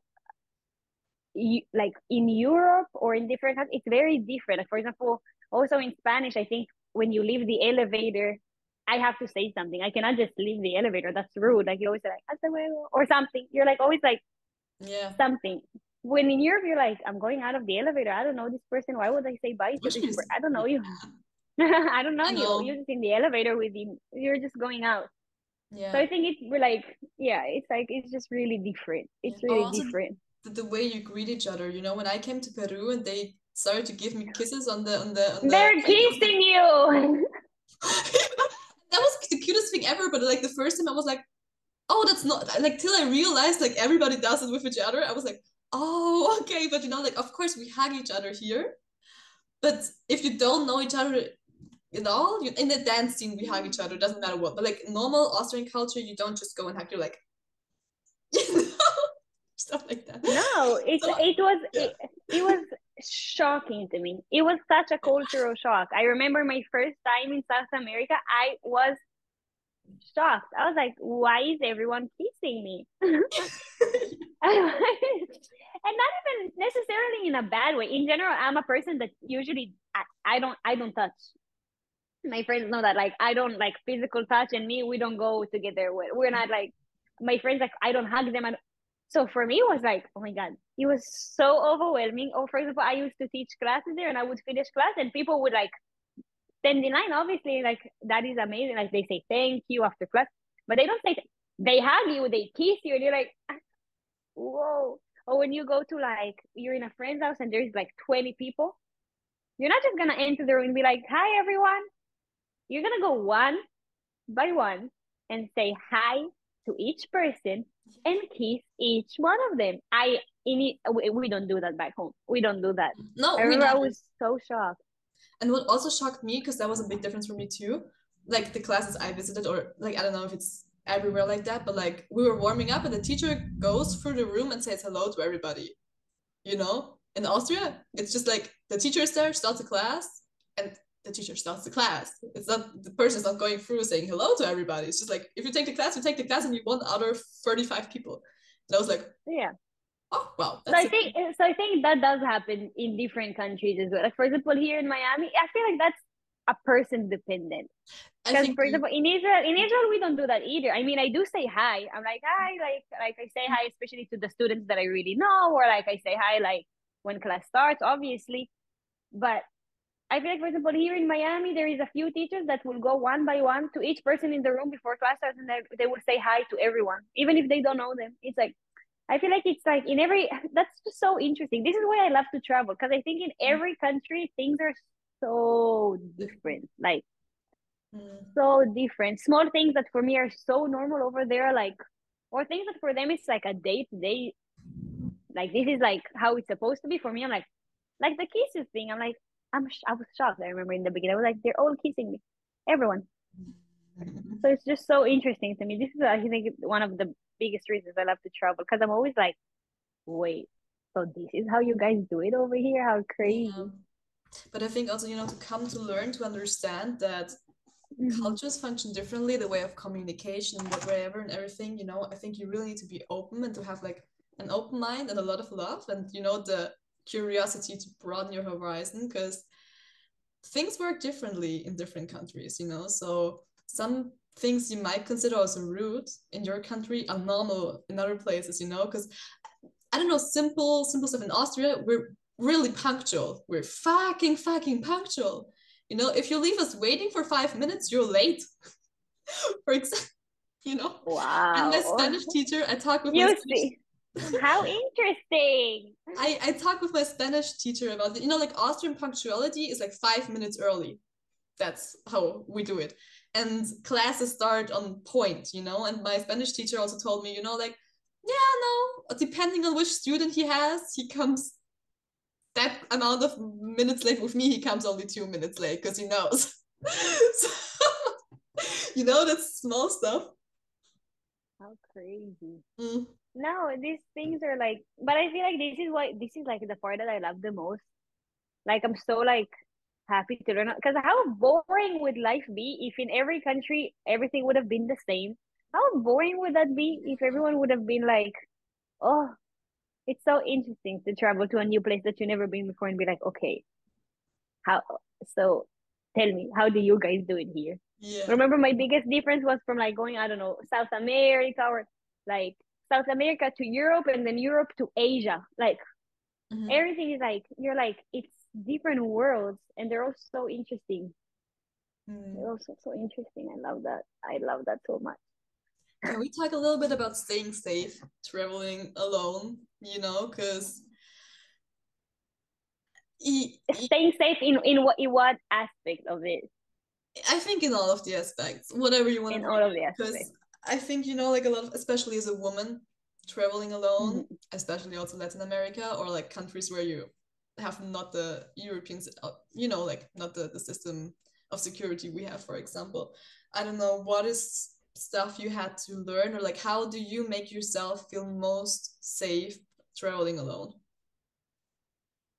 like in europe or in different countries it's very different like for example also in spanish i think when you leave the elevator i have to say something i cannot just leave the elevator that's rude like you always say like hasta luego or something you're like always like Yeah. something when in europe you're like i'm going out of the elevator i don't know this person why would i say bye to Which this person i don't know *laughs* you *laughs* I don't know I know. you. You're just in the elevator with him. You're just going out. Yeah. So I think it's like, yeah, it's like it's just really different. It's Yeah. really oh, Also, different. The, the way you greet each other. You know, when I came to Peru and they started to give me kisses on the on the on the They're like- kissing you. *laughs* that was the cutest thing ever. But like the first time, I was like, oh, that's not like till I realized like everybody does it with each other. I was like, oh, *laughs* okay. But you know, like of course we hug each other here. But if you don't know each other at all, you, in the dance scene we hug each other. Doesn't matter what. But like normal Austrian culture, you don't just go and hug. You're like, *laughs* you know, *laughs* stuff like that. No, it So, it was yeah. it, it was shocking to me. It was such a cultural shock. I remember my first time in South America, I was shocked. I was like, why is everyone kissing me? *laughs* *laughs* and not even necessarily in a bad way. In general, I'm a person that usually I, I don't I don't touch. My friends know that like I don't like physical touch and me we don't go together. We're we're not like my friends like I don't hug them. I so for me it was like oh my god it was so overwhelming. Or for example, I used to teach classes there and I would finish class and people would like stand in line. Obviously, like that is amazing. Like they say thank you after class, but they don't say th- they hug you, they kiss you, and you're like, "Ah, whoa. Or when you go to like you're in a friend's house and there's like 20 people, you're not just gonna enter the room and be like, hi everyone. You're gonna go one by one and say hi to each person and kiss each one of them. I in it, we, we don't do that back home. We don't do that. No, I I was so shocked. And what also shocked me, because that was a big difference for me too, like the classes I visited, or like I don't know if it's everywhere like that, but like we were warming up and the teacher goes through the room and says hello to everybody. You know? In Austria, it's just like the teacher is there, starts a class, and the teacher starts the class. It's not the person's not going through saying hello to everybody. It's just like if you take the class, you take the class and you want other 35 people. And I was like, Yeah. oh wow, So I think so. I think that does happen in different countries as well. Like for example, here in Miami, I feel like that's a person dependent. Because for example, in Israel, in Israel, we don't do that either. I mean, I do say hi. I'm like hi, like like I say hi, especially to the students that I really know, or like I say hi, like when class starts, obviously. But I feel like, for example, here in Miami, there is a few teachers that will go one by one to each person in the room before class starts, and they, they will say hi to everyone, even if they don't know them. It's like I feel like it's like in every *laughs* that's just so interesting. This is why I love to travel because I think in every country things are so different. Like Mm. so different. Small things that for me are so normal over there, like or things that for them it's like a day to day. Like this is like how it's supposed to be. For me, I'm like, like the kisses thing. I'm like, I'm sh- I was shocked. I remember in the beginning, I was like, they're all kissing me, everyone. So it's just so interesting to me. This is, I think, one of the biggest reasons I love to travel because I'm always like, wait, so this is how you guys do it over here? How crazy. Yeah. But I think also, you know, to come to learn to understand that Mhm. cultures function differently, the way of communication and whatever and everything, you know, I think you really need to be open and to have like an open mind and a lot of love and, you know, the curiosity to broaden your horizon because things work differently in different countries, you know. So some things you might consider also rude in your country are normal in other places, you know, because I don't know, simple, simple stuff in Austria, we're really punctual. We're fucking, fucking punctual. You know, if you leave us waiting for five minutes, you're late. *laughs* for example, *laughs* you know. Wow. And my Spanish teacher, I talk with my You Spanish, see. How *laughs* interesting. I, I talk with my Spanish teacher about it. You know, like Austrian punctuality is like five minutes early. That's how we do it. And classes start on point, you know. And my Spanish teacher also told me, you know, like, yeah, no, depending on which student he has, he comes that amount of minutes late. With me, he comes only two minutes late because he knows. *laughs* so, you know, that's small stuff. How crazy. Mm. No, these things are like, but I feel like this is why this is like the part that I love the most. Like I'm so like happy to learn because how boring would life be if in every country everything would have been the same? How boring would that be if everyone would have been like, oh, it's so interesting to travel to a new place that you've never been before and be like, okay, how? So tell me, how do you guys do it here? Yeah. Remember, my biggest difference was from like going, I don't know, South America or like South America to Europe and then Europe to Asia. Like Mhm. everything is like, you're like, it's different worlds and they're all so interesting. Mm. They're also so interesting. I love that. I love that so much. Can we talk a little bit about staying safe, traveling alone, you know, because Staying safe in, in what in what aspect of it? I think in all of the aspects, whatever you want In to all of the aspects. I think, you know, like a lot of, especially as a woman traveling alone, Mhm. especially also Latin America or like countries where you have not the Europeans, uh, you know, like not the, the system of security we have, for example. I don't know what is stuff you had to learn or like how do you make yourself feel most safe traveling alone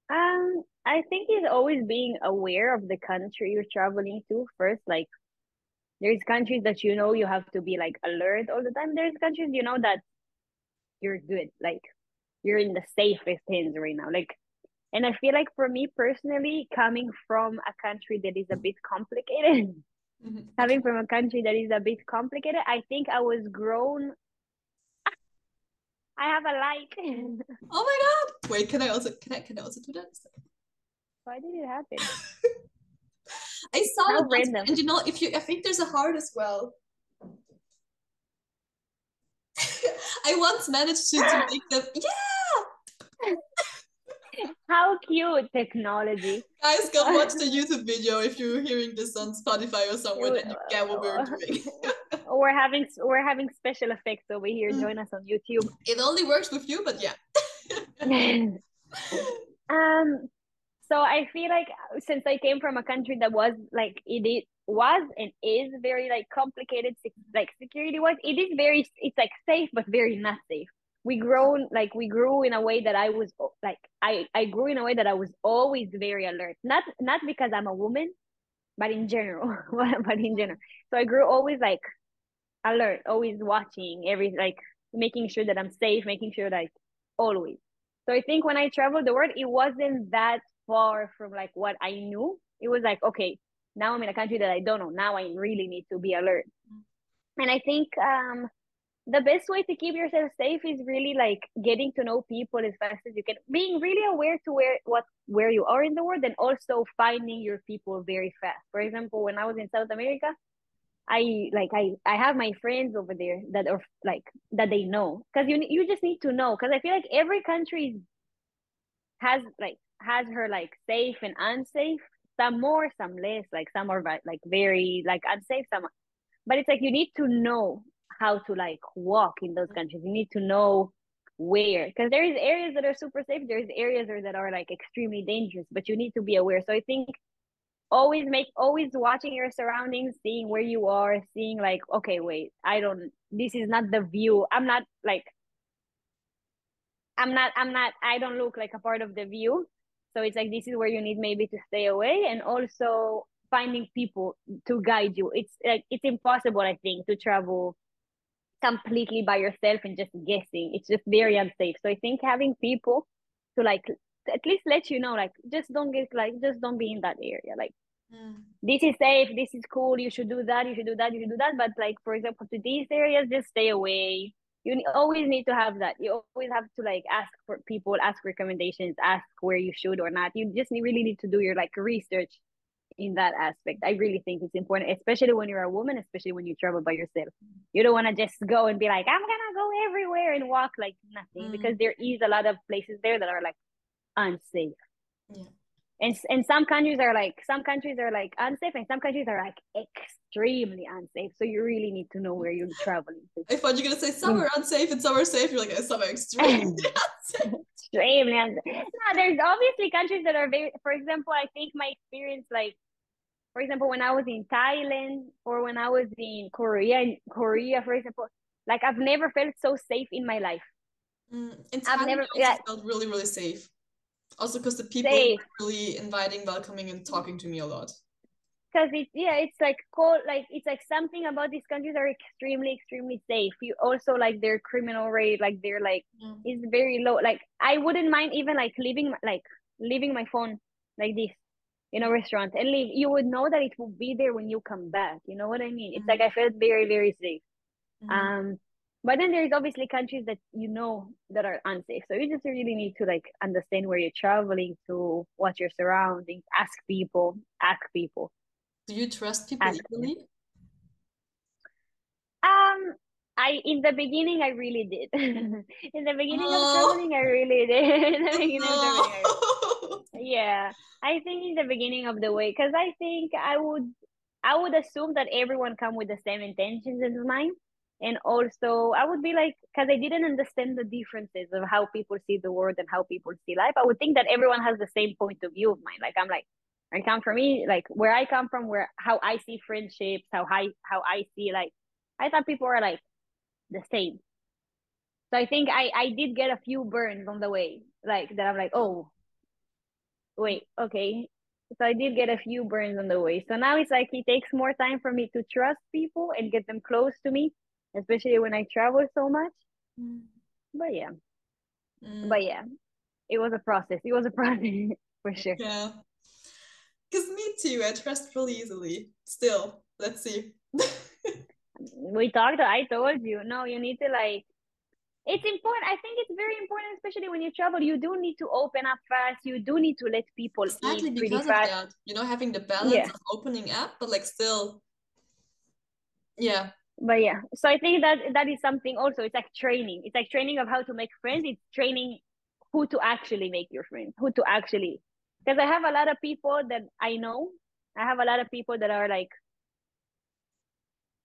um i think it's always being aware of the country you're traveling to first like there's countries that you know you have to be like alert all the time. There's countries you know that you're good like you're in the safest hands right now. Like and i feel like for me personally coming from a country that is a bit complicated mm-hmm. *laughs* coming from a country that is a bit complicated i think i was grown i have a like *laughs* oh my god. Wait can i also can i can i also do that? Why did it happen *laughs* i saw How it random. and you know if you i think there's a heart as well *laughs* I once managed to, to make them. Yeah. How cute technology. Guys, go *laughs* watch the YouTube video if you're hearing this on Spotify or somewhere, then you get what we're *laughs* doing. we're having we're having special effects over here. Join us on YouTube. It only works with you, but yeah. um so I feel like uh, since I came from a country that was like it is was and is very like complicated like security wise it is very it's like safe but very not safe. We grown like we grew in a way that i was like i i grew in a way that i was always very alert. Not not because i'm a woman but in general *laughs* but in general. So i grew always like alert always watching every like making sure that i'm safe making sure like always. So i think when i traveled the world it wasn't that far from like what i knew it was like okay now i'm in a country that i don't know. Now i really need to be alert. And i think um the best way to keep yourself safe is really like getting to know people as fast as you can. Being really aware to where what where you are in the world and also finding your people very fast. For example when i was in south america i like i i have my friends over there that are like that they know. Because you you just need to know. Because i feel like every country has like has her like safe and unsafe some more some less like some are like very like unsafe some but it's like you need to know how to like walk in those countries. You need to know where because there is areas that are super safe there's areas that are like extremely dangerous but you need to be aware. So i think always make always watching your surroundings seeing where you are seeing like okay wait i don't this is not the view. I'm not like i'm not i'm not i don't look like a part of the view so it's like this is where you need maybe to stay away and also finding people to guide you. It's like it's impossible, I think, to travel completely by yourself and just guessing. It's just very unsafe. So I think having people to like at least let you know, like just don't get like just don't be in that area. Like mm. this is safe, this is cool, you should do that, you should do that, you should do that. But like for example, to these areas, just stay away you always need to have that. You always have to like ask for people ask recommendations ask where you should or not. You just really need to do your like research in that aspect. I really think it's important especially when you're a woman especially when you travel by yourself. You don't want to just go and be like i'm gonna go everywhere and walk like nothing mm. because there is a lot of places there that are like unsafe. Yeah and and some countries are like some countries are like unsafe and some countries are like extremely unsafe. So you really need to know where you're traveling to. i thought you're gonna say some are unsafe and some are safe? You're like some are extremely *laughs* unsafe. Extremely unsafe. No there's obviously countries that are very for example i think my experience like for example when i was in thailand or when i was in korea in korea for example like i've never felt so safe in my life. Mm, in Thailand, i've never yeah, felt really really safe also because the people are really inviting, welcoming, and talking to me a lot. Because it's yeah, it's like cool. Like it's like something about these countries are extremely, extremely safe. You also like their criminal rate, like they're like mm. is very low. Like I wouldn't mind even like leaving like leaving my phone like this in a restaurant and leave. You would know that it will be there when you come back. You know what I mean? It's mm. like I felt very, very safe. Mm. Um but then there's obviously countries that you know that are unsafe so you just really need to like understand where you're traveling to what your surroundings ask people ask people do you trust people ask them. um I in the beginning I really did. *laughs* in the beginning oh. of traveling I really did. *laughs* in the beginning oh. *laughs* I, yeah. I think in the beginning of the way because I think I would I would assume that everyone come with the same intentions as mine and also i would be like because i didn't understand the differences of how people see the world and how people see life i would think that everyone has the same point of view of mine like i'm like i come from me like where i come from where how i see friendships how i how i see like I thought people were like the same. So I think I I did get a few burns on the way, like that. I'm like, oh, wait, okay. So I did get a few burns on the way. So now it's like it takes more time for me to trust people and get them close to me, especially when I travel so much. Mm. But yeah, mm. but yeah, it was a process. It was a *laughs* process for sure. Yeah, because me too. I trust really easily. Still, let's see. *laughs* we talked. I told you. No, you need to like it's important i think it's very important especially when you travel you do need to open up fast you do need to let people exactly in because fast. of that you know having the balance yeah. of opening up but like still yeah but yeah so i think that that is something also it's like training it's like training of how to make friends it's training who to actually make your friends who to actually because i have a lot of people that i know i have a lot of people that are like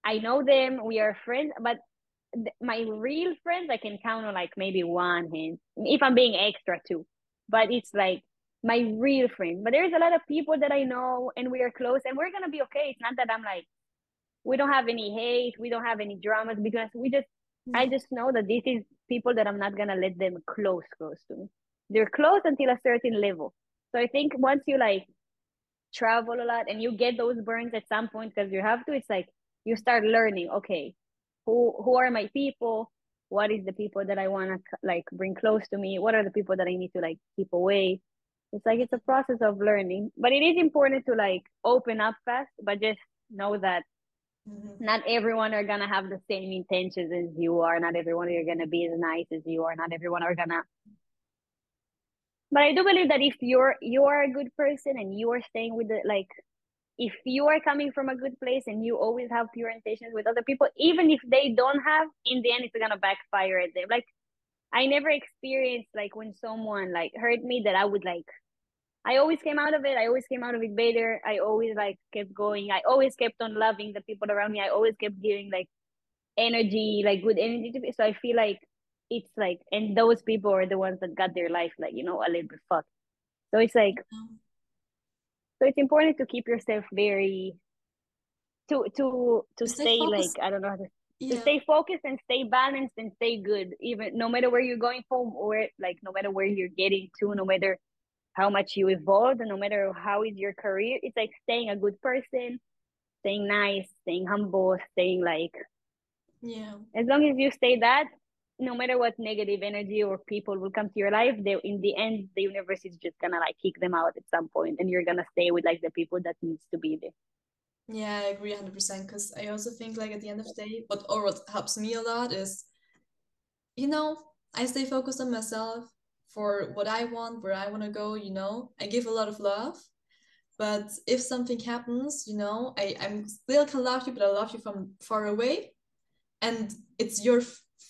i know them we are friends but my real friends I can count on like maybe one hand if I'm being extra too. But it's like my real friend. But there's a lot of people that I know and we are close and we're gonna be okay. It's not that I'm like we don't have any hate, we don't have any dramas because we just I mm-hmm. just know that this is people that I'm not gonna let them close close to me. They're close until a certain level. So I think once you like travel a lot and you get those burns at some point because you have to, it's like you start learning, okay, who who are my people what is the people that i want to like bring close to me what are the people that i need to like keep away it's like it's a process of learning but it is important to like open up fast but just know that mm-hmm. not everyone are gonna have the same intentions as you are not everyone are gonna be as nice as you are not everyone are gonna but i do believe that if you're you are a good person and you are staying with the like if you are coming from a good place and you always have pure intentions with other people, even if they don't have, in the end, it's gonna backfire at them. Like, I never experienced like when someone like hurt me that I would like. I always came out of it. I always came out of it better. I always like kept going. I always kept on loving the people around me. I always kept giving like energy, like good energy to me. So I feel like it's like, and those people are the ones that got their life like you know a little bit fucked. So it's like. So it's important to keep yourself very to to to stay, stay like i don't know to, yeah. to stay focused and stay balanced and stay good even no matter where you're going from or like no matter where you're getting to no matter how much you evolve no matter how is your career it's like staying a good person staying nice staying humble staying like yeah as long as you stay that no matter what negative energy or people will come to your life, they in the end the universe is just gonna like kick them out at some point, and you're gonna stay with like the people that needs to be there. Yeah, I agree hundred percent. Because I also think like at the end of the day, what or what helps me a lot is, you know, I stay focused on myself for what I want, where I want to go. You know, I give a lot of love, but if something happens, you know, I I'm still can love you, but I love you from far away, and it's your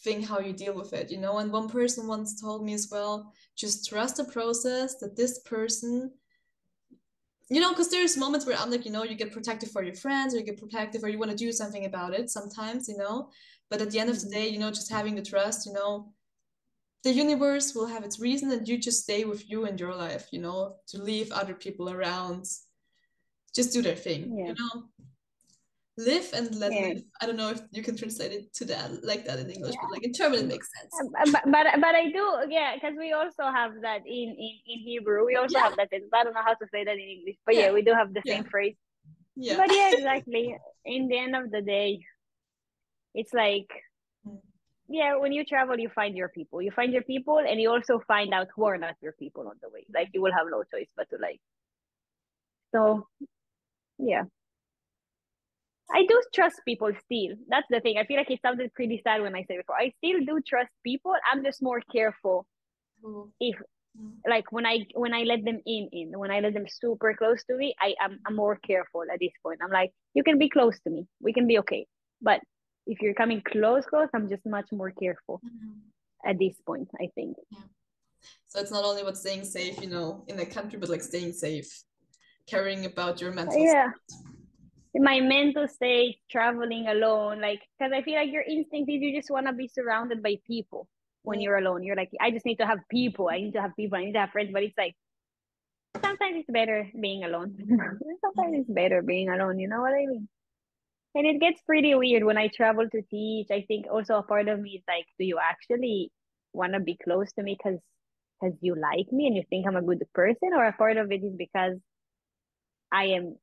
thing how you deal with it you know and one person once told me as well just trust the process that this person you know because there's moments where i'm like you know you get protective for your friends or you get protective or you want to do something about it sometimes you know but at the end of the mm-hmm. day you know just having the trust you know the universe will have its reason and you just stay with you and your life you know to leave other people around just do their thing yeah. you know live and let yeah. live. I don't know if you can translate it to that like that in English, yeah. but like in German it makes sense. Uh, but but, but I do, yeah, because we also have that in in, in Hebrew. We also have that. I don't know how to say that in English, but yeah, we do have the same phrase. Yeah. But yeah, *laughs* exactly. in the end of the day, it's like. Yeah, when you travel, you find your people. You find your people, and you also find out who are not your people on the way. Like you will have no choice but to like. So, yeah. I do trust people still. That's the thing. I feel like it sounded pretty sad when I said before. I still do trust people. I'm just more careful mm. if like when I when I let them in in when I let them super close to me, I am I'm more careful at this point. I'm like, you can be close to me. We can be okay. But if you're coming close, close, I'm just much more careful mm-hmm. at this point, I think. Yeah. So it's not only about staying safe, you know, in the country, but like staying safe, caring about your mental yeah. State. My mental state traveling alone like because i feel like your instinct is you just want to be surrounded by people when you're alone. You're like i just need to have people. I need to have people. I need to have friends. But it's like sometimes it's better being alone. *laughs* Sometimes it's better being alone you know what i mean and it gets pretty weird when I travel to teach. I think also a part of me is like, do you actually want to be close to me because because you like me and you think I'm a good person, or a part of it is because I am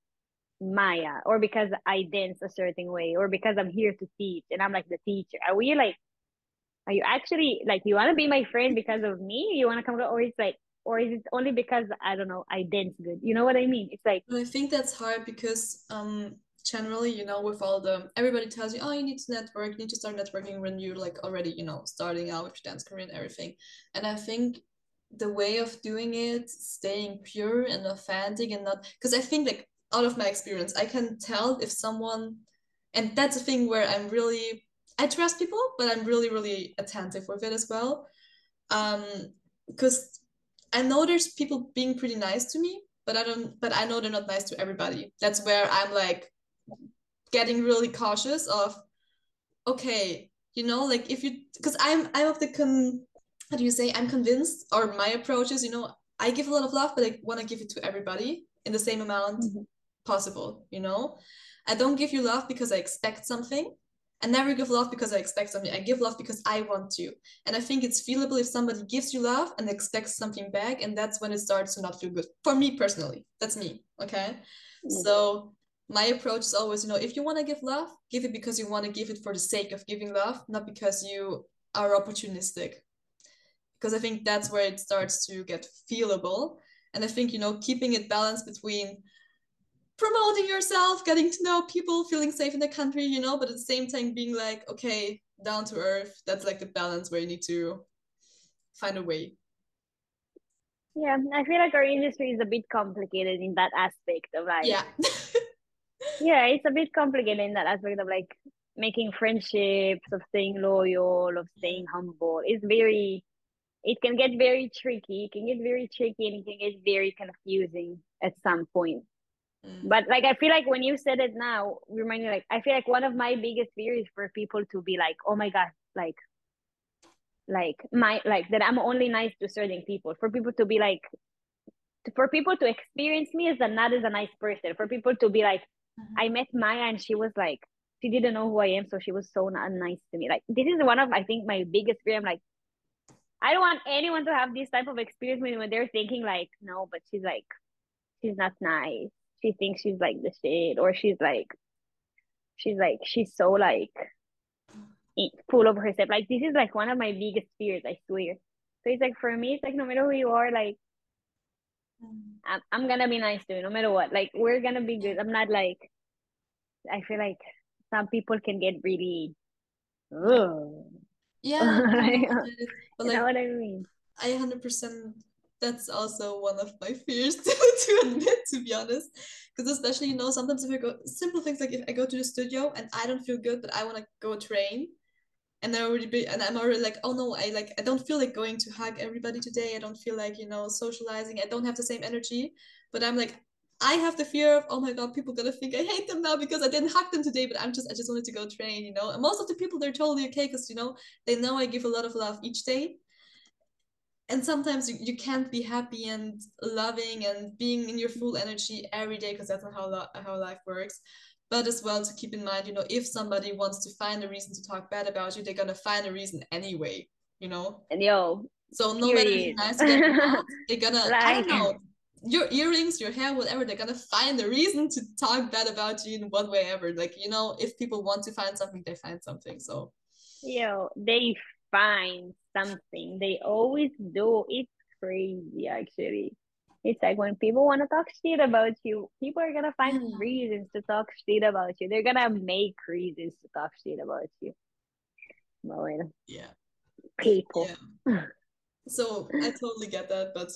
Maya, or because I dance a certain way, or because I'm here to teach and I'm like the teacher. Are we like, are you actually like you want to be my friend because of me? You want to come, or it's like, or is it only because I don't know I dance good? You know what I mean? It's like I think that's hard because um generally, you know, with all the everybody tells you, oh, you need to network, you need to start networking when you're like already, you know, starting out with your dance career and everything. And I think the way of doing it, staying pure and authentic and not because I think like out of my experience, I can tell if someone and that's a thing where I'm really I trust people, but I'm really, really attentive with it as well. Um, because I know there's people being pretty nice to me, but I don't but I know they're not nice to everybody. That's where I'm like getting really cautious of okay you know like if you because i'm i'm of the con how do you say i'm convinced or my approach is you know i give a lot of love but i want to give it to everybody in the same amount mm-hmm. possible you know i don't give you love because i expect something I never give love because I expect something. I give love because I want to. And I think it's feelable if somebody gives you love and expects something back. And that's when it starts to not feel good. For me personally, that's me. Okay. Mm-hmm. So my approach is always, you know, if you want to give love, give it because you want to give it for the sake of giving love, not because you are opportunistic. Because I think that's where it starts to get feelable. And I think, you know, keeping it balanced between promoting yourself, getting to know people, feeling safe in the country, you know, but at the same time being like, okay, down to earth, that's like the balance where you need to find a way. Yeah, I feel like our industry is a bit complicated in that aspect of like yeah. *laughs* yeah, it's a bit complicated in that aspect of like making friendships, of staying loyal, of staying humble. It's very, it can get very tricky. It can get very tricky and it can get very confusing at some point. Mm. But like, I feel like when you said it now, remind me like, I feel like one of my biggest fears for people to be like, oh my God, like, like my, like that I'm only nice to certain people, for people to be like, for people to experience me as a not as a nice person, for people to be like, Mm-hmm. I met Maya and she was like, she didn't know who I am, so she was so not nice to me. Like this is one of I think my biggest fear. I'm like, I don't want anyone to have this type of experience when they're thinking like, no, but she's like, she's not nice. She thinks she's like the shit, or she's like, she's like, she's so like full of herself. Like this is like one of my biggest fears. I swear. So it's like for me, it's like no matter who you are, like I'm, I'm gonna be nice to you no matter what. Like we're gonna be good. I'm not like I feel like some people can get really Ugh. *laughs* yeah but like, you know what I mean I hundred percent that's also one of my fears *laughs* to, to admit to be honest because especially you know sometimes if I go simple things like if I go to the studio and I don't feel good but I want to go train and I already be and I'm already like, oh no, I like I don't feel like going to hug everybody today. I don't feel like, you know, socializing. I don't have the same energy. But I'm like, I have the fear of, oh my god, people gonna think I hate them now because I didn't hug them today, but I'm just I just wanted to go train, you know. And most of the people they're totally okay because you know they know I give a lot of love each day. And sometimes you, you can't be happy and loving and being in your full energy every day because that's not how how life works but as well to keep in mind you know if somebody wants to find a reason to talk bad about you they're gonna find a reason anyway you know? And yo so no matter if nice not, *laughs* they're gonna like, i don't know your earrings your hair whatever they're gonna find a reason to talk bad about you in one way ever. Like you know if people want to find something they find something so. Yo they find something. They always do. It's crazy actually it's like when people want to talk shit about you, people are gonna find yeah. reasons to talk shit about you. They're gonna make reasons to talk shit about you. Well, yeah. People. Yeah. so I totally get that, but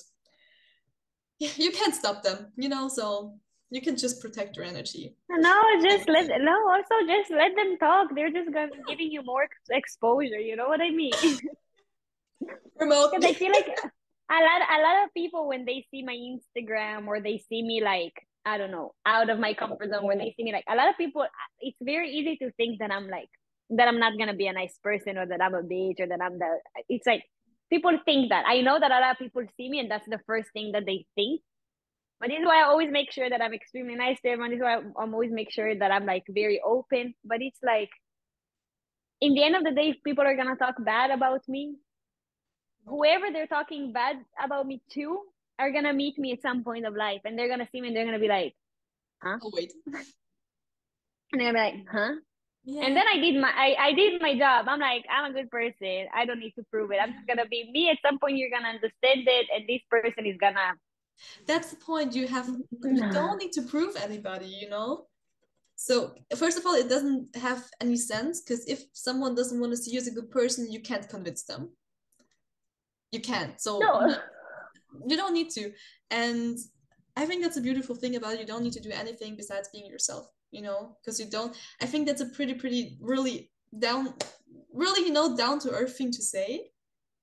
yeah, you can't stop them, you know, so you can just protect your energy. No, just let no. Also, just let them talk. They're just gonna giving you more exposure. You know what I mean? *laughs* Remote. *laughs* Because I feel like a lot a lot of people when they see my Instagram or they see me like I don't know out of my comfort zone when they see me like a lot of people it's very easy to think that I'm like that I'm not gonna be a nice person or that I'm a bitch or that I'm the it's like people think that I know that a lot of people see me and that's the first thing that they think But this is why I always make sure that I'm extremely nice to everyone. This is why I'm always make sure that I'm like very open. But it's like, in the end of the day, if people are gonna talk bad about me, whoever they're talking bad about me to are gonna meet me at some point of life, and they're gonna see me and they're gonna be like, "Huh?" Oh wait. *laughs* And they're gonna be like, "Huh?" Yeah. And then I did my I, I did my job. I'm like, I'm a good person. I don't need to prove it. I'm just gonna be me. At some point you're gonna understand it and this person is gonna That's the point. You have you don't need to prove anybody, you know? So first of all, it doesn't have any sense because if someone doesn't want to see you as a good person, you can't convince them. You can't. So no. you don't need to. And I think that's a beautiful thing about it. You don't need to do anything besides being yourself you know because you don't i think that's a pretty pretty really down really you know down to earth thing to say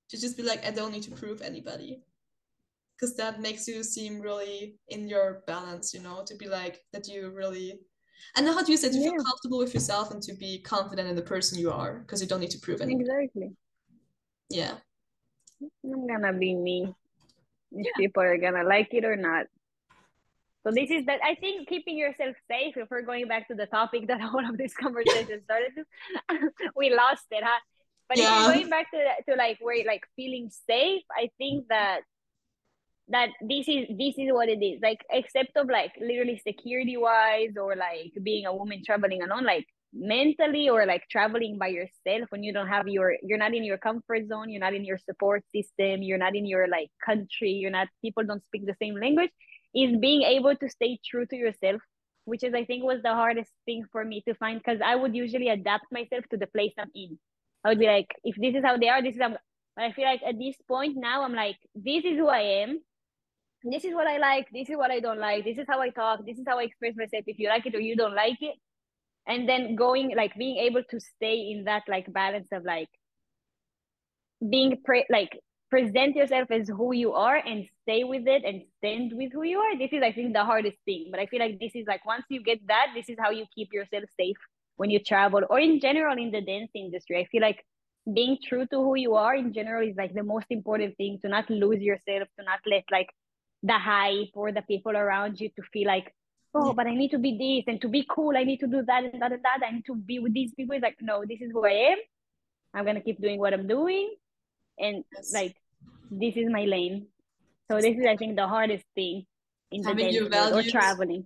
to just be like i don't need to prove anybody because that makes you seem really in your balance you know to be like that you really and how do you say to yeah. feel comfortable with yourself and to be confident in the person you are because you don't need to prove anything exactly yeah i'm gonna be me if yeah. people are gonna like it or not so this is that I think keeping yourself safe. If we're going back to the topic that *laughs* all of this conversation started, *laughs* we lost it, huh? But yeah. if going back to that, to like where like feeling safe, I think that that this is this is what it is. Like except of like literally security wise or like being a woman traveling alone, like mentally or like traveling by yourself when you don't have your you're not in your comfort zone, you're not in your support system, you're not in your like country, you're not people don't speak the same language is being able to stay true to yourself which is i think was the hardest thing for me to find because i would usually adapt myself to the place i'm in. I would be like if this is how they are this is how but i feel like at this point now i'm like this is who i am. This is what i like. This is what i don't like. This is how i talk. This is how i express myself. If you like it or you don't like it and then going like being able to stay in that like balance of like being pre- like present yourself as who you are and stay with it and stand with who you are. This is i think the hardest thing but i feel like this is like once you get that this is how you keep yourself safe when you travel or in general in the dance industry. I feel like being true to who you are in general is like the most important thing to not lose yourself to not let like the hype or the people around you to feel like oh but i need to be this and to be cool i need to do that and that and that. I need to be with these people. It's like no this is who i am. I'm gonna keep doing what i'm doing. And yes. like this is my lane. So this is i think the hardest thing in the Having your values, or traveling.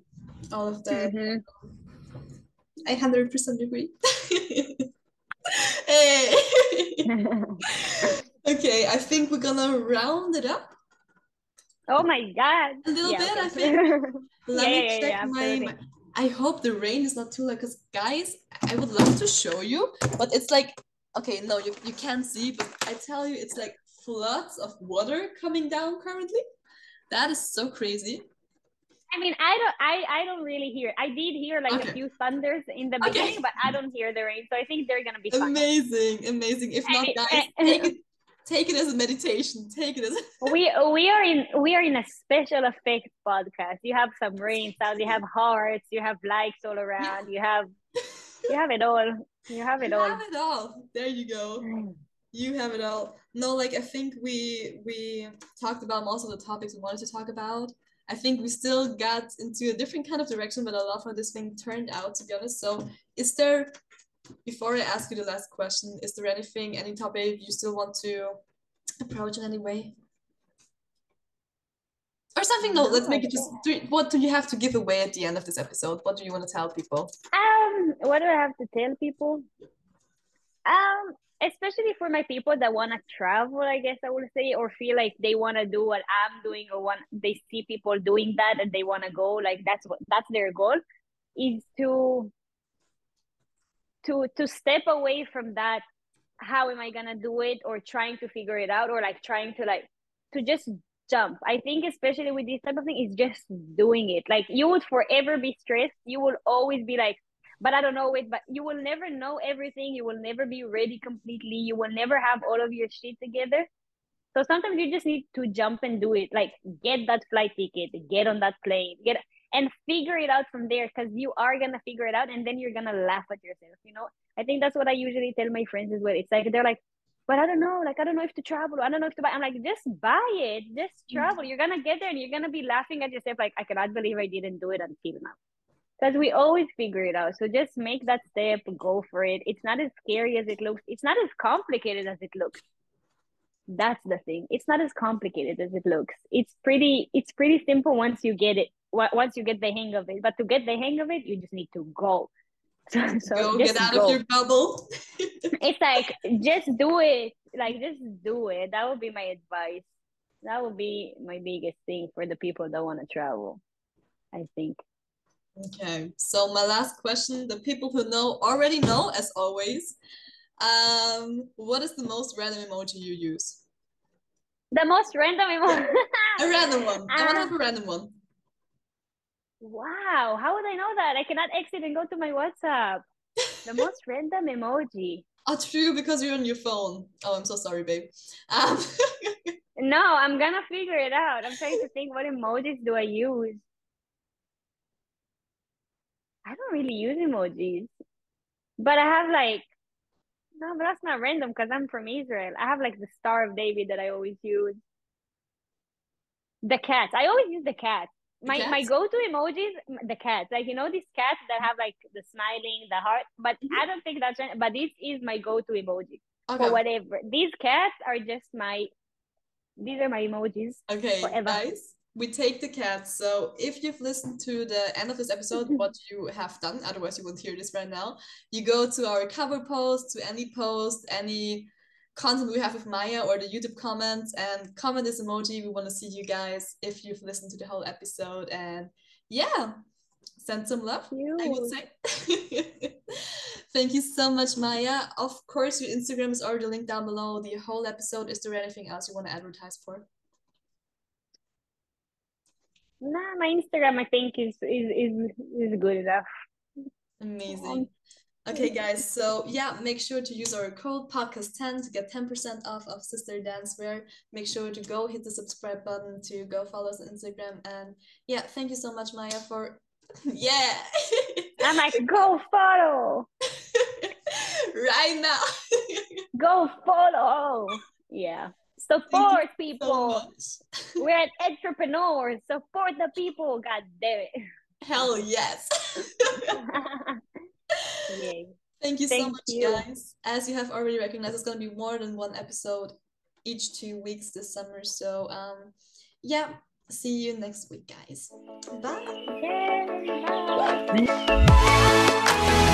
All of that. Mm-hmm. i 100% agree. *laughs* *laughs* *laughs* Okay i think we're gonna round it up oh my god a little yeah, bit okay. i think *laughs* let yeah, me yeah, check my, my I hope the rain is not too loud because guys, I would love to show you, but it's like okay, no, you, you can't see, but I tell you, it's like floods of water coming down currently. That is so crazy. I mean, I don't, I, I don't really hear. I did hear like okay. a few thunders in the beginning, okay. but I don't hear the rain, so I think they're gonna be fine. amazing, amazing. If not, guys, *laughs* take it, take it as a meditation. Take it as *laughs* we we are in we are in a special effect podcast. You have some rain sounds, you have hearts, you have likes all around, you have you have it all. You have it you all. Have it all. There you go. You have it all. No, like I think we we talked about most of the topics we wanted to talk about. I think we still got into a different kind of direction, but I love how this thing turned out, to be honest. So, is there, before I ask you the last question, is there anything, any topic you still want to approach in any way? or something no, let's make it just what do you have to give away at the end of this episode? What do you want to tell people? Um what do i have to tell people? Um especially for my people that want to travel i guess i would say or feel like they want to do what i'm doing or want they see people doing that and they want to go like that's what that's their goal is to to to step away from that how am i gonna do it or trying to figure it out or like trying to like to just jump. I think especially with this type of thing, is just doing it. Like you would forever be stressed. You will always be like, but I don't know it. But you will never know everything. You will never be ready completely. You will never have all of your shit together. So sometimes you just need to jump and do it. Like get that flight ticket, get on that plane, get and figure it out from there because you are gonna figure it out and then you're gonna laugh at yourself. You know, I think that's what I usually tell my friends as well. It's like they're like, but I don't know, like I don't know if to travel. I don't know if to buy. I'm like, just buy it, just mm. travel. You're gonna get there and you're gonna be laughing at yourself, like I cannot believe I didn't do it until now. Because we always figure it out. So just make that step, go for it. It's not as scary as it looks. It's not as complicated as it looks. That's the thing. It's not as complicated as it looks. It's pretty. It's pretty simple once you get it. Once you get the hang of it. But to get the hang of it, you just need to go *laughs* so, so go get out go. of your bubble. *laughs* it's like just do it. Like just do it. That would be my advice. That would be my biggest thing for the people that want to travel. I think. Okay, so my last question: the people who know already know, as always. Um, what is the most random emoji you use? The most random emoji. a random one. *laughs* I want to have a random one. Wow, how would I know that? I cannot exit and go to my WhatsApp. The *laughs* most random emoji. Oh, true, because you're on your phone. Oh, I'm so sorry, babe. Um. *laughs* no, I'm gonna figure it out. I'm trying to think what emojis do I use. I don't really use emojis, but I have like no, but that's not random because I'm from Israel. I have like the Star of David that I always use. The cats. I always use the cats my my go-to emojis the cats like you know these cats that have like the smiling the heart but mm-hmm. i don't think that's but this is my go-to emoji okay. for whatever these cats are just my these are my emojis okay forever. guys we take the cats so if you've listened to the end of this episode *laughs* what you have done otherwise you won't hear this right now you go to our cover post to any post any content we have with Maya or the YouTube comments and comment this emoji. We want to see you guys if you've listened to the whole episode. And yeah, send some love, I would say. *laughs* Thank you so much, Maya. Of course, your Instagram is already linked down below the whole episode. Is there anything else you want to advertise for? Nah, my Instagram I think is is is, is good enough. Amazing. Okay, guys, so yeah, make sure to use our code podcast10 to get 10% off of Sister Dancewear. Make sure to go hit the subscribe button to go follow us on Instagram. And yeah, thank you so much, Maya, for *laughs* yeah. *laughs* I'm like, go follow. *laughs* right now. go follow. Yeah. Support people. So We're entrepreneurs. Support the people. God damn it. Hell yes. Yay. Thank you Thank so much, you. guys. As you have already recognized, it's going to be more than one episode each two weeks this summer. So, um, yeah, see you next week, guys. Bye. Yay, bye. Thank